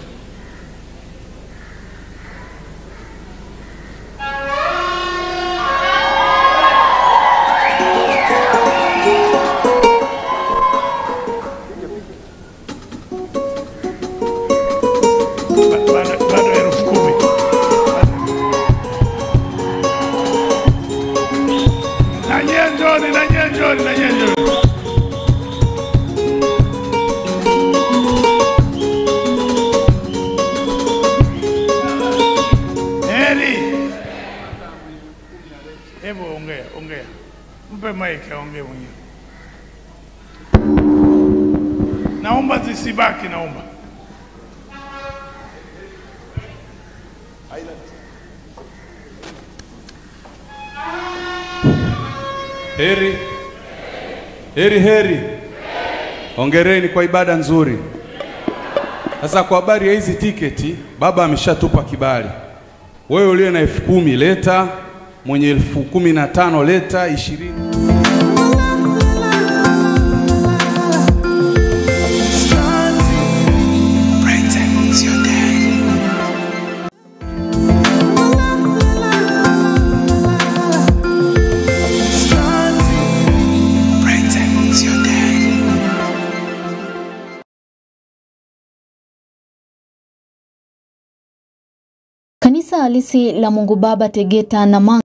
S3: mpe mic aongee mwenyewe. Naomba zisibaki, naomba
S9: Heri heri heri, hongereni kwa ibada nzuri. Sasa kwa habari ya hizi tiketi, baba ameshatupa kibali. Wewe uliye na elfu kumi leta, mwenye elfu kumi na tano leta, ishirini.
S10: Kanisa halisi la Mungu Baba Tegeta na